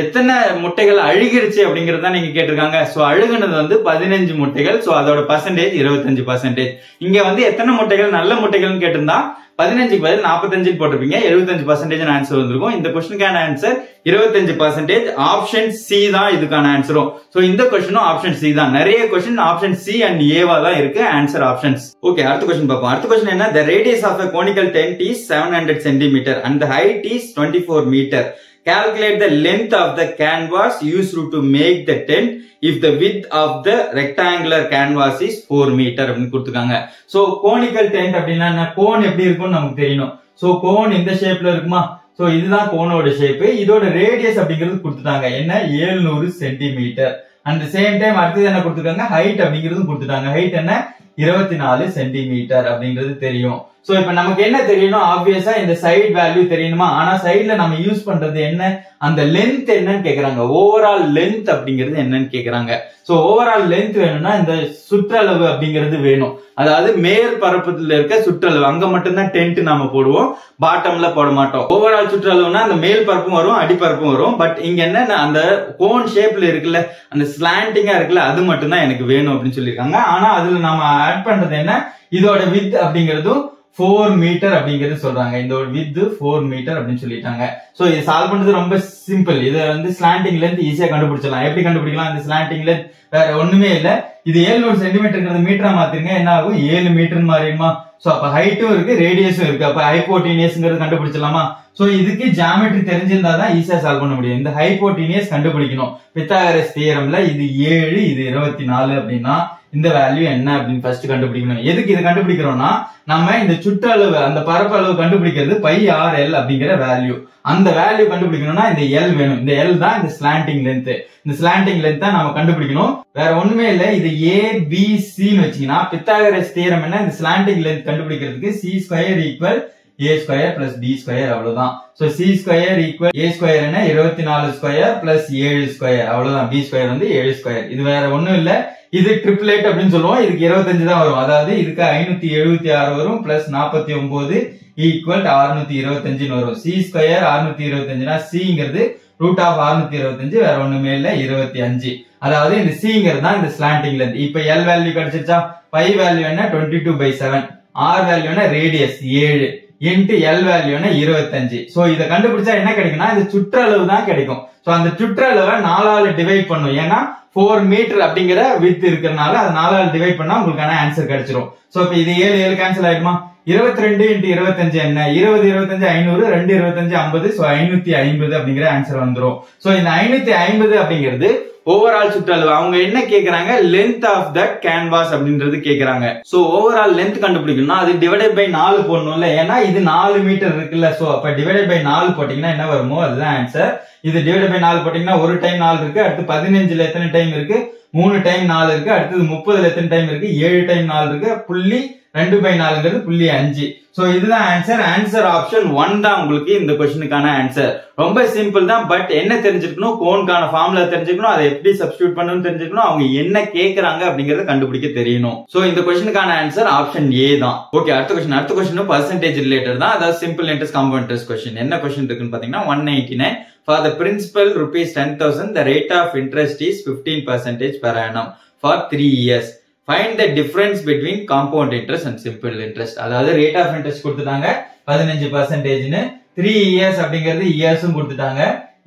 எத்தனை முட்டைகள் அழுகிருச்சு அப்படிங்கறத நீங்க கேட்டிருக்காங்க. சோ அழுகுனது வந்து பதினஞ்சு முட்டைகள். சோ அதோட பர்சன்டேஜ் இருபத்தஞ்சு பர்சன்டேஜ் இங்க வந்து எத்தனை முட்டைகள் நல்ல முட்டைகள்னு கேட்டிருந்தா பதினஞ்சுக்கு பதில் நாற்பத்தஞ்சு போட்டிருப்பீங்க. எழுபத்தஞ்சு பர்சன்டேஜ் ஆன்சர் வந்திருக்கும். இந்த கொஸ்டினுக்கான ஆன்சர் இருபத்தஞ்சு பர்சன்டேஜ் ஆப்ஷன் சி தான் இதுக்கான ஆன்சரும் சோ இந்த கொஸ்டினும் ஆப்ஷன் சி தான். நிறைய கொஸ்டின் ஆப்ஷன் சி அண்ட் ஏவா தான் இருக்கு. ஆன்சர் ஆப்ஷன்ஸ் ஓகே அடுத்த கொஸ்டின் பார்ப்போம். அடுத்த கொஸ்டின் என்ன? The radius of conical tent is seven hundred centimetre and height is twenty four metre calculate the length of the canvas used to make the tent. If the width of the rectangular canvas is 4 meter அப்படின்னு கொடுத்துருக்காங்க. So conical tent அப்படின்னா என்ன? Cone எப்படி இருக்கும்னு நமக்கு தெரியணும். So cone இந்த ஷேப்ல இருக்குமா? ஸோ இதுதான் கோனோட ஷேப் இதோட ரேடியஸ் அப்படிங்கிறது கொடுத்துட்டாங்க. என்ன? 700 சென்டிமீட்டர் அண்ட் சேம் டைம் அடுத்தது என்ன கொடுத்துருக்காங்க? ஹைட் அப்படிங்கிறது கொடுத்துட்டாங்க. ஹைட் என்ன? இருபத்தி நாலு சென்டிமீட்டர் அப்படிங்கிறது தெரியும். சோ இப்ப நமக்கு என்ன தெரியணும்? ஆப்வியஸா இந்த சைடு வேல்யூ தெரியணுமா? ஆனா சைடுல நம்ம யூஸ் பண்றது என்ன? அந்த லென்த் என்னன்னு கேக்குறாங்க. ஓவரால் லென்த் அப்படிங்கிறது என்னன்னு கேக்குறாங்க. சோ ஓவரால் லென்த் வேணும்னா இந்த சுற்றளவு அப்படிங்கிறது வேணும். அதாவது மேற்பரப்புல இருக்க சுற்றளவு. அங்க மட்டும்தான் டென்ட் நாம போடுவோம். பாட்டம்ல போட மாட்டோம். ஓவரால் சுற்றளவுனா அந்த மேல் பரப்பும் வரும் அடிப்பரப்பும் வரும். பட் இங்க என்ன அந்த கோன் ஷேப்ல இருக்குல்ல அந்த ஸ்லாண்டிங்கா இருக்குல்ல அது மட்டும்தான் எனக்கு வேணும் அப்படின்னு சொல்லியிருக்காங்க. ஆனா அதுல நாம ஆட் பண்றது என்ன? இதோட வித் அப்படிங்கிறதும் ஃபோர் மீட்டர் அப்படிங்கிறது சொல்றாங்க. இந்த ஒரு வித் ஃபோர் மீட்டர் அப்படின்னு சொல்லிட்டாங்க. சோ இது சால்வ் பண்றது ரொம்ப சிம்பிள் இதை வந்து ஸ்லாண்டிங்ல இருந்து ஈஸியா கண்டுபிடிச்சிடலாம். எப்படி கண்டுபிடிக்கலாம்? இந்த ஸ்லாண்டிங்ல வேற ஒண்ணுமே இல்ல. இது ஏழுநூறு சென்டிமீட்டர் மீட்டரா மாத்திருங்க என்ன ஆகும்? ஏழு மீட்டர் மாறிடுமா? சோ அப்ப ஹைட்டும் இருக்கு ரேடியஸும் இருக்கு. அப்ப ஹைப்போட்டீனியஸ்ங்கிறது கண்டுபிடிச்சலாமா சோ இதுக்கு ஜாமெட்ரி தெரிஞ்சிருந்தா தான் ஈஸியா சால்வ் பண்ண முடியும். இந்த ஹைப்போட்டீனியஸ் கண்டுபிடிக்கணும். பித்தாகரஸ் தியரம்ல இது ஏழு இது இருபத்தி நாலு அப்படின்னா இந்த வேல்யூ என்ன அப்படின்னு ஃபர்ஸ்ட் கண்டுபிடிக்கணும். எதுக்கு இது கண்டுபிடிக்கிறோம்னா நம்ம இந்த சுற்றளவு அந்த பரப்பளவு கண்டுபிடிக்கிறது பை ஆர் எல் அப்படிங்கிற வேல்யூ அந்த வேல்யூ கண்டுபிடிக்கணும்னா இந்த எல் வேணும். இந்த எல் தான் இந்த ஸ்லாண்டிங் லென்த் இந்த ஸ்லாண்டிங் லென்த் தான் நம்ம கண்டுபிடிக்கணும். வேற ஒண்ணுமே இல்ல. இது ஏ பி சின்னு வச்சீங்கன்னா பித்தாகரஸ் தியரம் என்ன? இந்த ஸ்லாண்டிங் லென்த் கண்டுபிடிக்கிறதுக்கு C square equal A square plus B square அவ்வளவுதான். So C square equal A square என்ன? இருபத்தி நாலு ஸ்கொயர் பிளஸ் ஏழு ஸ்கொயர் அவ்வளவுதான். பி ஸ்கொயர் வந்து ஏழு ஸ்கொயர் இது வேற ஒண்ணும் இல்ல. இது ட்ரிப்ளேட் அப்படின்னு சொல்லுவோம். இதுக்கு இருபத்தஞ்சு தான் வரும். அதாவது இதுக்கு ஐநூத்தி எழுபத்தி ஆறு வரும் பிளஸ் நாற்பத்தி ஒன்பது ஈக்குவல் அறுநூத்தி இருபத்தஞ்சுன்னு வரும். சி ஸ்கொயர் அறுநூத்தி இருபத்தஞ்சுனா சிங்கிறது ரூட் ஆஃப் அறுநூத்தி இருபத்தஞ்சு வேற ஒண்ணுமே இல்ல இருபத்தி அஞ்சு. அதாவது இந்த சிங்கிறது தான் இந்த ஸ்லாண்டிங் லென்த் இப்ப எல் வேல்யூ கிடைச்சிருச்சா? பை வேல்யூ என்ன? Twenty two by seven r value என்ன? ரேடியஸ் ஏழு. இன்ட்டு எல் வேல்யூனா இருபத்தஞ்சு. சோ இதை கண்டுபிடிச்சா என்ன கிடைக்கும்னா இது சுற்றளவு தான் கிடைக்கும். சோ அந்த சுற்றளவை நாலாவது டிவைட் பண்ணும். ஏன்னா ஃபோர் மீட்டர் அப்படிங்கிற வித் இருக்கிறனால அது நாலாவது டிவைட் பண்ணா உங்களுக்கான ஆன்சர் கிடைச்சிரும். சோ இப்ப இது ஏழு ஏழு கேன்சல் ஆயிடுமா? இருபத்தி ரெண்டு இன்ட்டு இருபத்தஞ்சு என்ன? இருபது இருபத்தஞ்சு ஐநூறு ரெண்டு இருபத்தஞ்சு ஐம்பது ஸோ ஐநூத்தி ஐம்பது அப்படிங்கிற ஆன்சர் வந்துடும் ஸோ இந்த ஐநூத்தி ஐம்பது அப்படிங்கிறது ஓவரால் சுற்றளவு அவங்க என்ன கேக்குறாங்க? லென்த் ஆஃப் த கேன்வாஸ் அப்படின்றது கேக்குறாங்க. சோ ஓவரால் லென்த் கண்டுபிடிக்கணும்னா அது டிவைடட் பை நாலு போடணும்ல. ஏன்னா இது நாலு மீட்டர் இருக்குல்ல. சோ அப்ப டிவைடட் பை நாலு போட்டீங்கன்னா என்ன வருமோ? அதுதான் ஆன்சர் இது டிவைடட் பை நாலு போட்டீங்கன்னா ஒரு டைம் நாலு இருக்கு அடுத்து பதினஞ்சுல எத்தனை டைம் இருக்கு? மூணு டைம் நாலு இருக்கு அடுத்தது முப்பதுல எத்தனை டைம் இருக்கு? ஏழு டைம் நாலு இருக்கு. புள்ளி ரெண்டு பை நாலுங்கிறது புள்ளி அஞ்சு. சோ இதுதான் ஆன்சர் ஆன்சர் ஆப்ஷன் ஒன் தான் உங்களுக்கு இந்த கொஸ்டினுக்கான ஆன்சர் ரொம்ப சிம்பிள் தான் பட் என்ன தெரிஞ்சுக்கணும்? கோனுக்கான ஃபார்முலா தெரிஞ்சுக்கணும்? அதை எப்படி சப்ஸ்டியூட் பண்ணணும்னு தெரிஞ்சுக்கணும்? அவங்க என்ன கேட்கறாங்க அப்படிங்கறத கண்டுபிடிக்க தெரியணும். சோ இந்த கொஸ்டினுக்கான ஆன்சர் ஆப்ஷன் ஏ தான். ஓகே அடுத்த கொஸ்டின் அடுத்த கொஸ்டின் பர்சன்டேஜ் ரிலேட்டட் தான். அதாவது simple interest compound interest question என்ன கொஸ்டின் இருக்குன்னு பாத்தீங்கன்னா one ninety nine For the principal rupees 10,000, the rate of interest is 15 percentage per annum for 3 years. Find the difference between compound interest and simple interest அதாவது rate of interest கொடுத்துட்டாங்க பதினஞ்சு பர்சன்டேஜ்னு three years அப்படிங்கிறது இயர்ஸும் கொடுத்துட்டாங்க.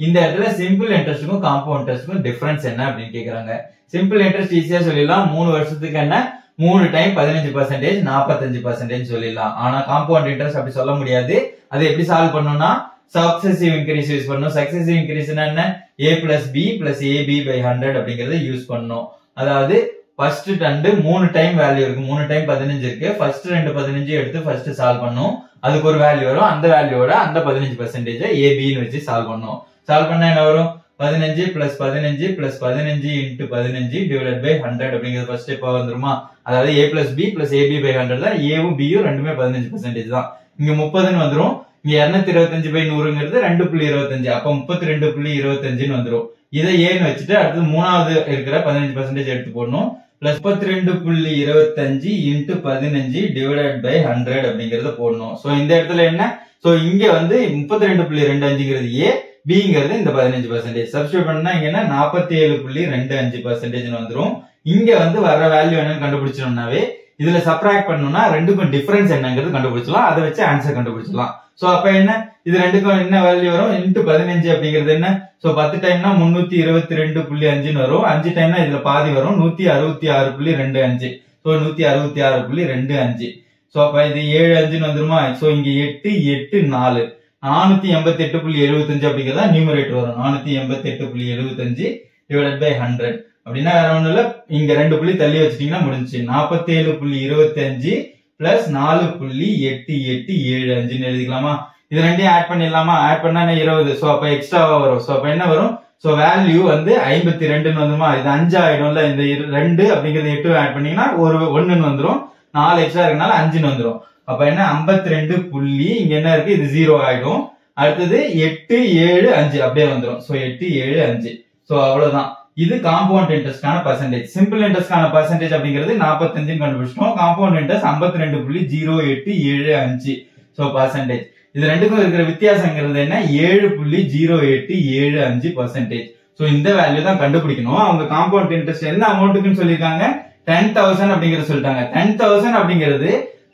இந்த இடத்துல simple இன்ட்ரெஸ்ட்டுக்கும் compound இன்ட்ரெஸ்ட்டுக்கும் difference என்ன அப்படின்னு கேட்குறாங்க சிம்பிள் இன்ட்ரெஸ்ட் ஈஸியாக சொல்லிடலாம். மூணு வருஷத்துக்கு என்ன? மூணு டைம் பதினஞ்சு பர்சன்டேஜ் நாற்பத்தஞ்சு பர்சன்டேஜ் சொல்லிடலாம். ஆனால் காம்பவுண்ட் இன்ட்ரெஸ்ட் அப்படி சொல்ல முடியாது. அதை எப்படி சால்வ் பண்ணணும்னா சக்சசிவ் இன்க்ரீஸ் யூஸ் பண்ணணும். சக்சசிவ் இன்க்ரீஸ் என்ன? A plus B plus AB by hundred அப்படிங்கறத யூஸ் பண்ணணும். அதாவது ஃபர்ஸ்ட் ரெண்டு மூணு டைம் வேல்யூ இருக்கு. மூணு டைம் பதினஞ்சு இருக்கு. ஃபர்ஸ்ட் ரெண்டு பதினஞ்சு எடுத்து ஃபர்ஸ்ட் சால்வ் பண்ணும். அதுக்கு ஒரு வேல்யூ வரும். அந்த வேல்யூவோட அந்த பதினஞ்சு பர்சன்டேஜ் ஏபின்னு வச்சு சால்வ் பண்ணும். சால்வ் பண்ணா என்ன வரும்? பதினஞ்சு பிளஸ் பதினஞ்சு பிளஸ் பதினஞ்சு இன்ட்டு பதினஞ்சு டிவைட் பை ஹண்ட்ரட் அப்படிங்கிறது ஃபர்ஸ்ட் இப்போ வந்துருமா? அதாவது A plus B plus AB by hundred தான் ஏவும் பியும் ரெண்டுமே பதினஞ்சு பர்சன்டேஜ் தான். இங்க முப்பதுன்னு வந்துரும். இங்க இருநூத்தி இருபத்தஞ்சு பை நூறுங்கிறது ரெண்டு புள்ளி இருபத்தஞ்சு. அப்ப முப்பத்தி ரெண்டு புள்ளி இருபத்தஞ்சுன்னு வந்துரும். இதை ஏன்னு வச்சுட்டு அடுத்து மூணாவது இருக்கிற பதினஞ்சு பர்சன்டேஜ் எடுத்து போடணும். பிளஸ் முப்பத்தி ரெண்டு புள்ளி இருபத்தஞ்சு இன்ட்டு பதினஞ்சு டிவைடட் பை ஹண்ட்ரட் அப்படிங்கறத போடணும். சோ இந்த இடத்துல என்ன? சோ இங்க வந்து முப்பத்தி ரெண்டு புள்ளி ரெண்டு அஞ்சுங்கிறது ஏ பிங்கிறது இந்த பதினஞ்சு பர்சன்டேஜ் சப்ஸ்டியூட் பண்ணா இங்க என்ன? நாற்பத்தி ஏழு புள்ளி ரெண்டு அஞ்சு பர்சன்டேஜ் வந்துரும். இங்க வந்து வர வேல்யூ என்னன்னு கண்டுபிடிச்சோம்னாவே இதுல சப்ராக்ட் பண்ணணும்னா ரெண்டுக்கும் டிஃபரன்ஸ் என்னங்கிறது கண்டுபிடிச்சலாம் அதை வச்சு ஆன்சர் கண்டுபிடிச்சலாம் சோ அப்ப என்ன? இது ரெண்டுக்கும் என்ன வேல்யூ வரும்? இன்ட்டு பதினஞ்சு அப்படிங்கிறது என்ன? சோ பத்து டைம்னா முன்னூத்தி இருபத்தி ரெண்டு புள்ளி அஞ்சுன்னு வரும். அஞ்சு டைம்னா இதுல பாதி வரும். நூத்தி அறுபத்தி ஆறு புள்ளி ரெண்டு அஞ்சு. சோ நூத்தி அறுபத்தி ஆறு புள்ளி ரெண்டு அஞ்சு. சோ அப்ப இது ஏழு அஞ்சுன்னு வந்துருமா? சோ இங்க எட்டு எட்டு நாலு. நானூத்தி எண்பத்தி எட்டு புள்ளி எழுபத்தஞ்சு அப்படிங்கறதா நியூமரேட்டர் வரும். நானூத்தி எண்பத்தி எட்டு புள்ளி எழுபத்தஞ்சு டிவைடட் பை ஹண்ட்ரட் அப்படின்னா வேற ஒண்ணும் இல்ல. இங்க ரெண்டு புள்ளி தள்ளி வச்சிட்டீங்கன்னா முடிஞ்சுச்சு. நாற்பத்தி ஏழு புள்ளி இருபத்தி அஞ்சு பிளஸ் நாலு புள்ளி எட்டு எட்டு ஏழு அஞ்சுன்னு எழுதிக்கலாமா? இது ரெண்டையும் ஆட் பண்ணிடலாமா? ஆட் பண்ணா இருபது. சோ அப்ப எக்ஸ்ட்ராவா வரும். சோ அப்ப என்ன வரும்? சோ வேல்யூ வந்து ஐம்பத்தி ரெண்டுன்னு வந்துமா? இது அஞ்சு ஆயிடும்ல இந்த இரு- ரெண்டு அப்படிங்கறது எட்டு ஆட் பண்ணீங்கன்னா ஒரு ஒண்ணுன்னு வந்துரும். நாலு எக்ஸ்ட்ரா இருக்கனால அஞ்சுன்னு வந்துரும். அப்ப என்ன? 52 ரெண்டு புள்ளி இங்க என்ன இருக்கு? இது ஜீரோ ஆயிடும். அடுத்தது எட்டு ஏழு அஞ்சு அப்படியே வந்துரும். சோ எட்டு ஏழு அஞ்சு. சோ அவ்வளவுதான். இது காம்பவுண்ட் இன்ட்ரெஸ்டான பர்சன்டேஜ் சிம்பிள் இன்ட்ரெஸ்டான பர்சன்டேஜ் அப்படிங்கிறது 45 கண்டுபிடிச்சிட்டோம். காம்பவுண்ட் இன்ட்ரெஸ்ட் ஐம்பத்தி ரெண்டு புள்ளி ஜீரோ எட்டு ஏழு அஞ்சு. ஸோ பர்சன்டேஜ் இது ரெண்டுக்கும் இருக்கிற வித்தியாசங்கிறது என்ன? ஏழு புள்ளி ஜீரோ எட்டு ஏழு அஞ்சு பர்சன்டேஜ் ஸோ இந்த வேல்யூ தான் கண்டுபிடிக்கணும். அவங்க காம்பவுண்ட் இன்ட்ரெஸ்ட் என்ன அமௌண்ட்டுக்குன்னு சொல்லியிருக்காங்க? டென் தௌசண்ட் அப்படிங்கறது சொல்லிட்டாங்க. டென் தௌசண்ட் அப்படிங்கிறது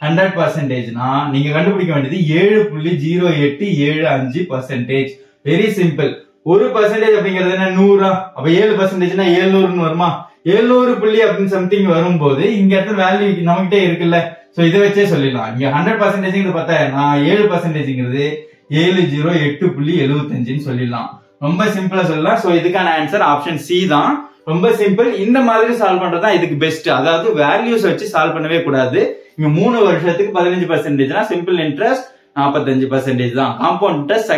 ஹண்ட்ரட் பர்சன்டேஜ்னா நீங்க கண்டுபிடிக்க வேண்டியது ஏழு புள்ளி ஜீரோ எட்டு ஏழு அஞ்சு பர்சன்டேஜ் வெரி சிம்பிள் ஒரு பர்சன்டேஜ் அப்படிங்கிறது என்ன? நூறா? அப்ப ஏழு பர்சன்டேஜ்னா ஏழுநூறுன்னு வருமா? எழுநூறு புள்ளி அப்படின்னு சம்திங் வரும்போது இங்க இடத்துல வேல்யூ நம்மகிட்ட இருக்குல்ல. சோ இதை வச்சே சொல்லிடலாம். இங்க ஹண்ட்ரட் பர்சன்டேஜ்ங்கிறது பத்தாயிரம். நான் ஏழு பர்சன்டேஜ்ங்கிறது ஏழு ஜீரோ எட்டு புள்ளி எழுபத்தஞ்சுன்னு சொல்லிடலாம். ரொம்ப சிம்பிளா சொல்லலாம். சோ இதுக்கான ஆன்சர் ஆப்ஷன் சி தான். ரொம்ப சிம்பிள் இந்த மாதிரி சால்வ் பண்றது தான் இதுக்கு பெஸ்ட் அதாவது வேல்யூஸ் வச்சு சால்வ் பண்ணவே கூடாது. இங்க மூணு வருஷத்துக்கு பதினஞ்சு பர்சன்டேஜ்னா சிம்பிள் இன்ட்ரெஸ்ட் நாற்பத்தஞ்சு பர்சன்டேஜ் தான். காம்பவுண்ட் இன்ட்ரெஸ்ட்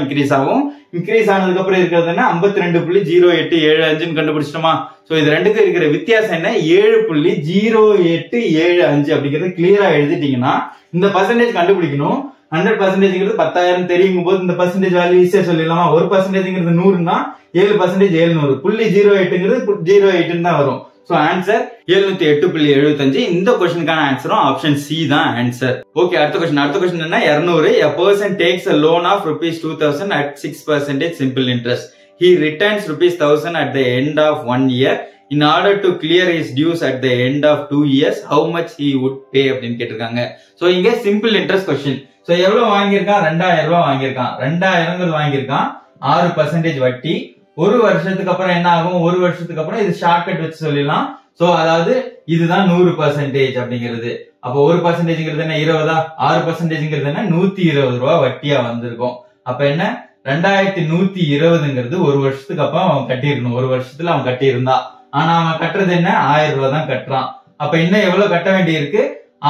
இன்க்ரீஸ் ஆகும். இன்க்ரீஸ் ஆனதுக்கு அப்புறம் இருக்கிறதுனா ஐம்பத்தி ரெண்டு புள்ளி ஜீரோ எட்டு ஏழு அஞ்சுன்னு கண்டுபிடிச்சிட்டோமா? சோ இது ரெண்டுக்கும் இருக்கிற வித்தியாசம் என்ன? ஏழு புள்ளி ஜீரோ எட்டு ஏழு அஞ்சு அப்படிங்கறது கிளியரா எழுதிட்டீங்கன்னா இந்த பர்சன்டேஜ் கண்டுபிடிக்கணும். ஹண்ட்ரட் பர்சன்டேஜ்ங்கிறது பத்தாயிரம் தெரியும் போது இந்த பர்சன்டேஜ் வேல்யூ ஈஸியா சொல்லிடலாமா? ஒரு பர்சன்டேஜ்ங்கிறது நூறுனா ஏழு பர்சன்டேஜ் ஏழுநூறு. புள்ளி ஜீரோ எட்டுங்கிறது ஜீரோ எயிட்டுன்னு தான் வரும். சோ ஆன்சர் எழுநூத்தி எட்டு புள்ளி எழுபத்தஞ்சு. இந்த கொஸ்டினுக்கான ஆன்சரும் ஆப்ஷன் சி தான் ஆன்சர் ஓகே அடுத்த கொஸ்டின் அடுத்த கொஸ்டின் என்ன இருநூறு. A person takes a loan of rupees 2000 at 6 percentage simple interest. He returns rupees 1000 at the end of one year. In order to clear his dues at the end of two years how much he would pay அப்படின்னு கேட்டிருக்காங்க. So இங்க simple interest question so எவ்வளவு வாங்கியிருக்கான்? ரெண்டாயிரம் ரூபாய் வாங்கியிருக்கான். ரெண்டாயிரங்கிறது வாங்கியிருக்கான். ஆறு percentage வட்டி. ஒரு வருஷத்துக்கு அப்புறம் என்ன ஆகும்? ஒரு வருஷத்துக்கு அப்புறம் இது ஷார்ட்கட் வச்சு சொல்லிடலாம். சோ அதாவது இதுதான் நூறு பர்சன்டேஜ் அப்படிங்கிறது. அப்போ ஒரு பர்சன்டேஜ்ங்கிறது என்ன? இருபதா? ஆறு பர்சன்டேஜ்ங்கிறது என்ன? நூத்தி இருபது ரூபா வட்டியா வந்திருக்கும். அப்ப என்ன? ரெண்டாயிரத்தி நூத்தி இருபதுங்கிறது ஒரு வருஷத்துக்கு அப்புறம் அவன் கட்டியிருக்கணும் ஒரு வருஷத்துல அவன் கட்டியிருந்தா. ஆனா அவன் கட்டுறது என்ன? ஆயிரம் ரூபாய் தான் கட்டுறான். அப்ப இன்னும் எவ்வளவு கட்ட வேண்டியிருக்கு?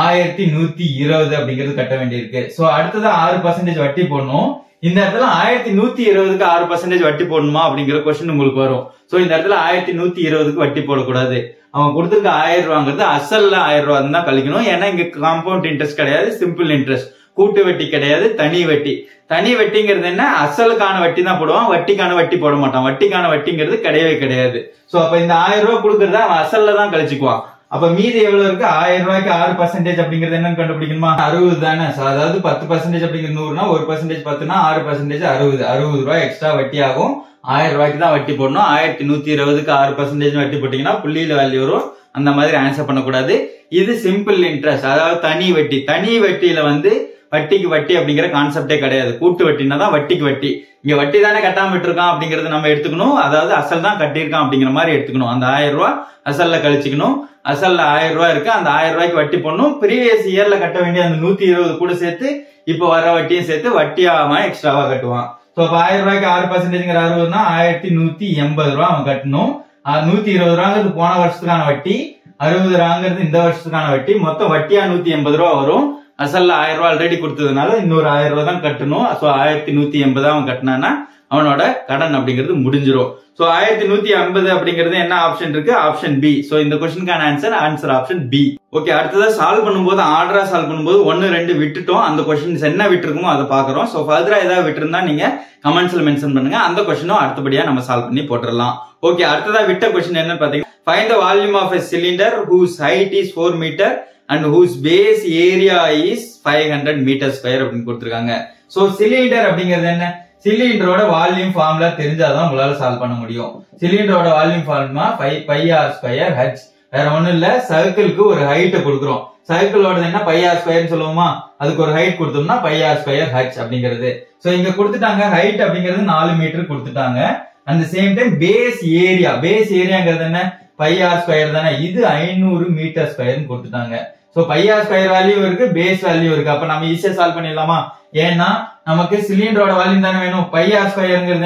ஆயிரத்தி நூத்தி இருபது அப்படிங்கிறது கட்ட வேண்டியிருக்கு. சோ அடுத்தது ஆறு பர்சன்டேஜ் வட்டி போடணும். இந்த இடத்துல ஆயிரத்தி நூத்தி இருபதுக்கு ஆறு பர்சன்டேஜ் வட்டி போடணுமா அப்படிங்கிற கொஸ்டின் உங்களுக்கு வரும். சோ இந்த இடத்துல ஆயிரத்தி நூத்தி இருபதுக்கு வட்டி போடக்கூடாது. அவன் கொடுத்துருக்க ஆயிரம் ரூபாங்கிறது அசல்ல ஆயிரம் ரூபா தான் கழிக்கணும். ஏன்னா இங்க காம்பவுண்ட் இன்ட்ரெஸ்ட் கிடையாது சிம்பிள் இன்ட்ரெஸ்ட் கூட்டு வட்டி கிடையாது தனி வட்டி. தனி வட்டிங்கிறது என்ன? அசலுக்கான வட்டி தான் போடுவான். வட்டிக்கான வட்டி போட மாட்டான். வட்டிக்கான வட்டிங்கிறது கிடையவே கிடையாது. சோ அப்ப இந்த ஆயிரம் ரூபாய் கொடுக்கறத அவன் அசல்ல தான் கழிச்சுக்குவான். அப்ப மீதி எவ்வளவு இருக்கு? ஆயிரம் ரூபாய்க்கு ஆறு பர்சன்டேஜ் அப்படிங்கிறது என்னன்னு கண்டுபிடிக்கணுமா? அறுபது தானே. சார் அதாவது பத்து பர்சன்டேஜ் அப்படிங்கிறது நூறுனா ஒரு பர்சன்டேஜ் பத்துனா ஆறு பர்சன்டேஜ் அறுபது. அறுபது ரூபாய் எக்ஸ்ட்ரா வட்டி ஆகும். ஆயிரம் ரூபாய்க்கு தான் வட்டி போடணும். ஆயிரத்தி நூத்தி இருபதுக்கு ஆறு பர்சன்டேஜ் வட்டி போட்டீங்கன்னா புள்ளியில வேல்யூ வரும். அந்த மாதிரி ஆன்சர் பண்ணக்கூடாது. இது சிம்பிள் இன்ட்ரெஸ்ட் அதாவது தனி வட்டி. தனி வட்டியில வந்து வட்டிக்கு வட்டி அப்படிங்கிற கான்செப்டே கிடையாது. கூட்டு வட்டினா தான் வட்டிக்கு வட்டி. இங்க வட்டி தானே கட்டாம விட்டுருக்கான் அப்படிங்கறத நம்ம எடுத்துக்கணும். அதாவது அசல் தான் கட்டியிருக்கான் அப்படிங்கிற மாதிரி எடுத்துக்கணும். அந்த ஆயிரம் ரூபாய் அசல்ல கழிச்சுக்கணும். அசல்ல ஆயிரம் ரூபாய் இருக்கு. அந்த ஆயிரம் ரூபாய்க்கு வட்டி போடணும். ப்ரீவியஸ் இயர்ல கட்ட வேண்டிய அந்த நூத்தி இருபது கூட சேர்த்து இப்போ வர வட்டியும் சேர்த்து வட்டியா எக்ஸ்ட்ராவா கட்டுவான். சோ அப்ப ஆயிரம் ரூபாய்க்கு ஆறு பர்சன்டேஜ்ங்கிற அறுபதுனா ஆயிரத்தி நூத்தி எண்பது ரூபா அவன் கட்டணும். நூத்தி இருபது ரூபாங்கிறது போன வருஷத்துக்கான வட்டி. அறுபது ரூபாங்கிறது இந்த வருஷத்துக்கான வட்டி. மொத்தம் வட்டியா நூத்தி எண்பது ரூபா வரும். அசல்ல ஆயிரம் ரூபாய் ஆல்ரெடி கொடுத்ததுனால இன்னொரு ஆயிரம் ரூபாய் தான் கட்டணும். ஸோ ஆயிரத்தி நூத்தி எண்பது அவன் கட்டினானா அவனோட கடன் அப்படிங்கிறது முடிஞ்சிரும். ஸோ ஆயிரத்தி நூத்தி ஐம்பது அப்படிங்கிறது என்ன ஆப்ஷன் இருக்கு? ஆப்ஷன் பி ஸோ இந்த கொஸ்டினுக்கான answer answer option B okay அடுத்ததா சால்வ் பண்ணும்போது ஆர்டரா சால்வ் பண்ணும்போது ஒன்னு ரெண்டு விட்டுட்டோம். அந்த கொஸ்டின்ஸ் என்ன விட்டுருக்குமோ அதை பாக்குறோம் ஸோ ஃபர்தரா ஏதாவது விட்டுருந்தா நீங்க கமெண்ட்ஸ்ல மென்ஷன் பண்ணுங்க. அந்த கொஸ்டினும் அடுத்தபடியா நம்ம சால்வ் பண்ணி போட்டுடலாம் ஓகே அடுத்ததா விட்ட கொஸ்டின் என்னன்னு பாத்தீங்கன்னா find the volume of a cylinder whose height is four metre and whose base area is five hundred metre square அப்படின்னு கொடுத்துருக்காங்க. ஸோ சிலிண்டர் அப்படிங்கிறது என்ன? சிலிண்டரோட வால்யூம் ஃபார்முலா தெரிஞ்சாதான் உங்களால சால்வ் பண்ண முடியும். சிலிண்டரோட volume formula five pi r square h வேற ஒண்ணும் இல்ல சர்க்கிளுக்கு ஒரு ஹைட்டை கொடுக்குறோம். சர்க்கிளோட என்ன? பை ஆர் ஸ்கொயர் சொல்லுவோமா? அதுக்கு ஒரு ஹைட் கொடுத்தோம்னா பை ஆர் ஸ்கொயர் ஹெச் அப்படிங்கிறது. சோ இங்க கொடுத்துட்டாங்க. ஹைட் அப்படிங்கிறது நாலு மீட்டர் கொடுத்துட்டாங்க. அந்த same time base area base ஏரியாங்கிறது என்ன? பை ஆர் ஸ்கொயர் தானே? இது ஐநூறு மீட்டர் ஸ்கொயர்னு கொடுத்துட்டாங்க. So pi r square value இருக்கு பேஸ் வேல்யூ இருக்கு. அப்ப நம்ம ஈஸியா சால்வ் பண்ணிடலாமா? ஏன்னா நமக்கு சிலிண்டரோட வால்யூம் தானே வேணும். பை ஆர்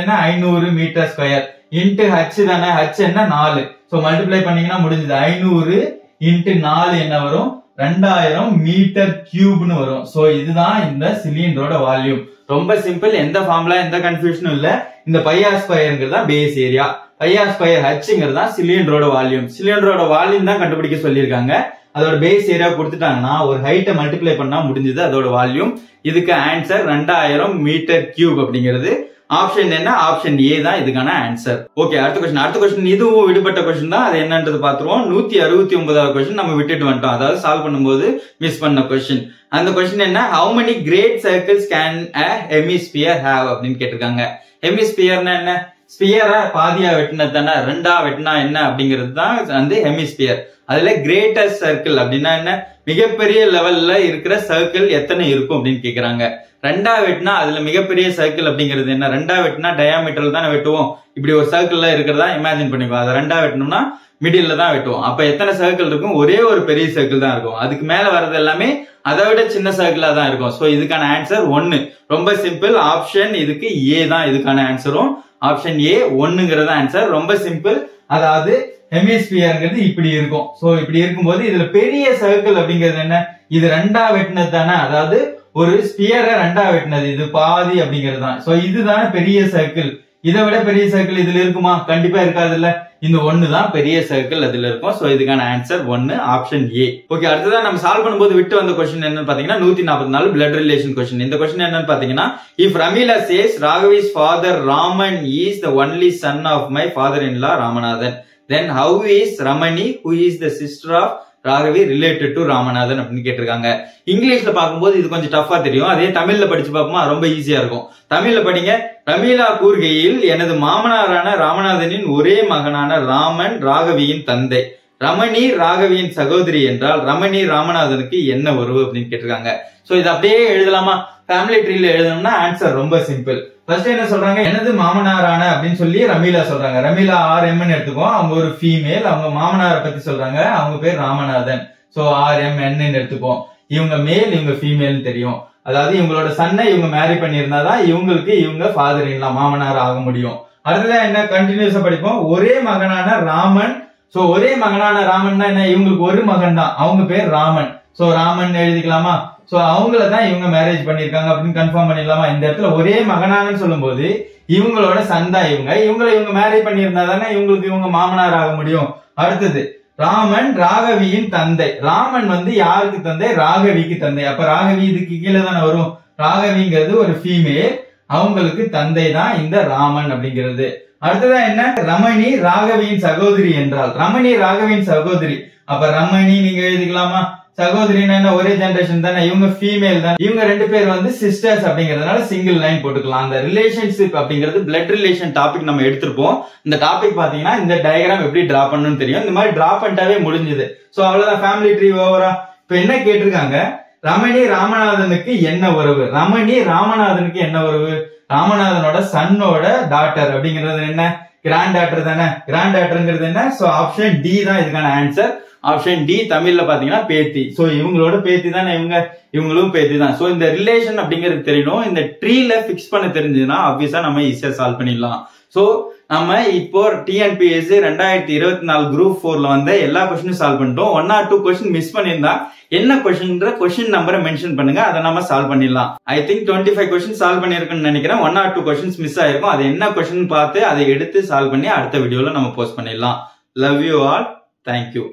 என்ன? ஐநூறு மீட்டர் ஸ்கொயர் இன்ட்டு ஹச் தானே? ஹச் என்ன? நாலு. ஸோ மல்டிப்ளை பண்ணீங்கன்னா முடிஞ்சது. ஐநூறு இன்ட்டு நாலு என்ன வரும்? ரெண்டாயிரம் மீட்டர் கியூப்னு வரும். ஸோ இதுதான் இந்த சிலிண்டரோட வால்யூம் ரொம்ப சிம்பிள் எந்த ஃபார்முலா எந்த கன்ஃபியூஷனும் இல்ல. இந்த பையா ஸ்கொயர்ங்கிறது தான் base area pi R square ஹச்ங்கிறது தான் சிலிண்டரோட வால்யூம் சிலிண்டரோட வால்யூம் தான் கண்டுபிடிக்க சொல்லியிருக்காங்க. அதோட பேஸ் ஏரியா கொடுத்துட்டாங்கன்னா ஒரு ஹைட்டை மல்டிப்ளை பண்ணா முடிஞ்சது அதோட வால்யூம் இதுக்கு ஆன்சர் ரெண்டாயிரம் மீட்டர் கியூப் அப்படிங்கிறது. ஆப்ஷன் என்ன ஆப்ஷன் ஏ தான் இதுக்கான ஆன்சர் ஓகே அடுத்த கொஸ்டின் அடுத்த கொஸ்டின் இதுவும் விடுபட்ட கொஸ்டின் தான். அது என்னன்றது பாத்துருவோம் நூத்தி அறுபத்தி ஒன்பதாவது கொஸ்டின் நம்ம விட்டுட்டு வந்துட்டோம். அதாவது சால்வ் பண்ணும்போது மிஸ் பண்ண கொஸ்டின் அந்த கொஸ்டின் என்ன? How many great circles can a hemisphere have அப்படின்னு கேட்டிருக்காங்க. ஹெமிஸ்பியர்னா என்ன? ஸ்பியரா பாதியா வெட்டினது தானே ரெண்டா வெட்டினா என்ன அப்படிங்கிறது தான் வந்து ஹெமிஸ்பியர் அதுல கிரேட்டஸ்ட் சர்க்கிள் அப்படின்னா என்ன? மிகப்பெரிய லெவல்ல இருக்கிற சர்க்கிள் எத்தனை இருக்கும் அப்படின்னு கேக்குறாங்க. ரெண்டா வெட்டினா அதுல மிகப்பெரிய சர்க்கிள் அப்படிங்கிறது என்ன? ரெண்டா வெட்டினா டயாமீட்டர் தானே வெட்டுவோம். இப்படி ஒரு சர்க்கிள்ல இருக்கிறதா இமேஜின் பண்ணிக்கோ. அதை ரெண்டா வெட்டணும்னா மிடில்ல தான் வெட்டுவோம். அப்ப எத்தனை சர்க்கிள் இருக்கும்? ஒரே ஒரு பெரிய சர்க்கிள் தான் இருக்கும். அதுக்கு மேல வர்றது எல்லாமே அதை விட சின்ன சர்க்கிளா தான் இருக்கும். சோ இதுக்கான ஆன்சர் ஒன்னு ரொம்ப சிம்பிள் ஆப்ஷன் இதுக்கு ஏ தான் இதுக்கான ஆன்சரும் ஆப்ஷன் ஏ ஒன்னுங்கிறது ஆன்சர் ரொம்ப சிம்பிள் அதாவது ஹெமிஸ்பியர்ங்கிறது இப்படி இருக்கும். சோ இப்படி இருக்கும்போது இதுல பெரிய சர்க்கிள் அப்படிங்கிறது என்ன? இது ரெண்டா வெட்டினது தானே? அதாவது ஒரு ஸ்பியரை ரெண்டா வெட்டினது. இது பாதி அப்படிங்கிறது தான். சோ இதுதானே பெரிய சர்க்கிள் இதை விட பெரிய சர்க்கிள் இதுல இருக்குமா? கண்டிப்பா இருக்காது இல்ல இந்த ஒன்னு தான் பெரிய சர்க்கிள் அதுல இருக்கும். சோ இதுக்கான ஆன்சர் ஒன்னு ஆப்ஷன் ஏ ஓகே அடுத்ததான் நம்ம சால்வ் பண்ணும்போது விட்டு வந்த கொஸ்டின் என்னன்னு பாத்தீங்கன்னா நூத்தி நாற்பத்தி நாலு பிளட் ரிலேஷன் கொஸ்டின் இந்த கொஸ்டின் என்னன்னு பாத்தீங்கன்னா if Ramila says Raghavi's father Raman is the only son of my father in law Ramanathan then how is Ramani who is the sister of Raghavi related to Ramanathan அப்படின்னு கேட்டிருக்காங்க. இங்கிலீஷ்ல பார்க்கும்போது இது கொஞ்சம் டஃபா தெரியும். அதே தமிழ்ல படிச்சு பார்க்கும்போது ரொம்ப ஈஸியா இருக்கும். தமிழ்ல படிங்க. ரமீலா கூறுகையில் எனது மாமனாரான ராமநாதனின் ஒரே மகனான ராமன் ராகவியின் தந்தை. ரமணி ராகவியின் சகோதரி என்றால் ரமணி ராமநாதனுக்கு என்ன உறவு அப்படின்னு கேட்டிருக்காங்க. சோ இது அப்படியே எழுதலாமா? ஃபேமிலி ட்ரீல எழுதணும்னா ஆன்சர் ரொம்ப சிம்பிள் ஃபர்ஸ்ட் என்ன சொல்றாங்க? எனது மாமனாரான அப்படின்னு சொல்லி ரமீலா சொல்றாங்க. ரமீலா ஆர் எம்னு எடுத்துக்கோ அவங்க ஒரு ஃபீமேல் அவங்க மாமனாரை பத்தி சொல்றாங்க. அவங்க பேர் ராமநாதன். சோ ஆர் எம் என்னு எடுத்துப்போம் இவங்க மேல் இவங்க ஃபீமேல்னு தெரியும். அதாவது இவங்களோட சன்னை இவங்க மேரி பண்ணியிருந்தாதான் இவங்களுக்கு இவங்க ஃபாதர் இல்லா மாமனார் ஆக முடியும். அடுத்ததான் என்ன? கண்டினியூஸா படிப்போம். ஒரே மகனான ராமன் சோ ஒரே மகனான ராமன்னா என்ன? இவங்களுக்கு ஒரு மகன் தான் அவங்க பேர் ராமன். சோ ராமன் எழுதிக்கலாமா? சோ அவங்கள தான் இவங்க மேரேஜ் பண்ணிருக்காங்க அப்படின்னு கன்ஃபார்ம் பண்ணிடலாமா? இந்த இடத்துல ஒரே மகனானு சொல்லும்போது இவங்களோட சந்தா இவங்க. இவங்களை இவங்க மேரேஜ் பண்ணியிருந்தா தானே இவங்களுக்கு இவங்க மாமனார் ஆக முடியும். அடுத்தது ராமன் ராகவியின் தந்தை. ராமன் வந்து யாருக்கு தந்தை? ராகவிக்கு தந்தை. அப்ப ராகவி இதுக்கு கீழே தானே வரும். ராகவிங்கிறது ஒரு ஃபீமேல் அவங்களுக்கு தந்தை தான் இந்த ராமன் அப்படிங்கிறது. அடுத்ததா என்ன? ரமணி ராகவியின் சகோதரி என்றால். ரமணி ராகவியின் சகோதரி. அப்ப ரமணி நீங்க எழுதிக்கலாமா? சகோதரின்னா என்ன? ஒரே ஜென்ரேஷன் தானே. இவங்க ஃபீமேல் தான். இவங்க ரெண்டு பேர் வந்து சிஸ்டர்ஸ் அப்படிங்கறதுனால சிங்கிள் லைன் போட்டுக்கலாம். அந்த ரிலேஷன்ஷிப் அப்படிங்கிறது பிளட் ரிலேஷன் டாபிக் நம்ம எடுத்திருப்போம். இந்த டாபிக் பாத்தீங்கன்னா இந்த டயக்ராம் எப்படி டிரா பண்ணணும்னு தெரியும். இந்த மாதிரி டிரா பண்ணிட்டாவே முடிஞ்சது. சோ அவ்வளவுதான். ஃபேமிலி ட்ரீ ஓவரா இப்ப என்ன கேட்டிருக்காங்க? ரமணி ராமநாதனுக்கு என்ன உறவு? ரமணி ராமநாதனுக்கு என்ன உறவு? ராமநாதனோட சன்னோட டாட்டர் அப்படிங்கிறது என்ன? கிராண்ட் டாட்டர் தானே? கிராண்ட் டாட்டர்ங்கிறது என்ன? சோ ஆப்ஷன் டி தான் இதுக்கான ஆன்சர் ஆப்ஷன் டி தமிழ்ல பாத்தீங்கன்னா பேத்தி. சோ இவங்களோட பேத்தி தானே இவங்க? இவங்களும் பேத்தி தான். சோ இந்த ரிலேஷன் அப்படிங்கிறது தெரியணும். இந்த ட்ரீல பிக்ஸ் பண்ண தெரிஞ்சதுன்னா ஆப்வியஸா நம்ம ஈஸியா சால்வ் பண்ணிடலாம். சோ நம்ம இப்போ டிஎன்பிஎஸ்சி ரெண்டாயிரத்தி இருபத்தி நாலு குரூப் ஃபோர்ல வந்து எல்லா கொஸ்டினும் சால்வ் பண்ணிட்டோம். One or two question miss பண்ணியிருந்தா என்ன கொஸ்டின்ற கொஸ்டின் நம்பரை மென்ஷன் பண்ணுங்க. அதை நம்ம சால்வ் பண்ணிடலாம். I think twenty five question solve பண்ணிருக்குன்னு நினைக்கிறேன். One or two questions miss ஆயிருக்கும். அது என்ன கொஸ்டின் பார்த்து அதை எடுத்து சால்வ் பண்ணி அடுத்த வீடியோல நம்ம போஸ்ட் பண்ணிடலாம். Love you all thank you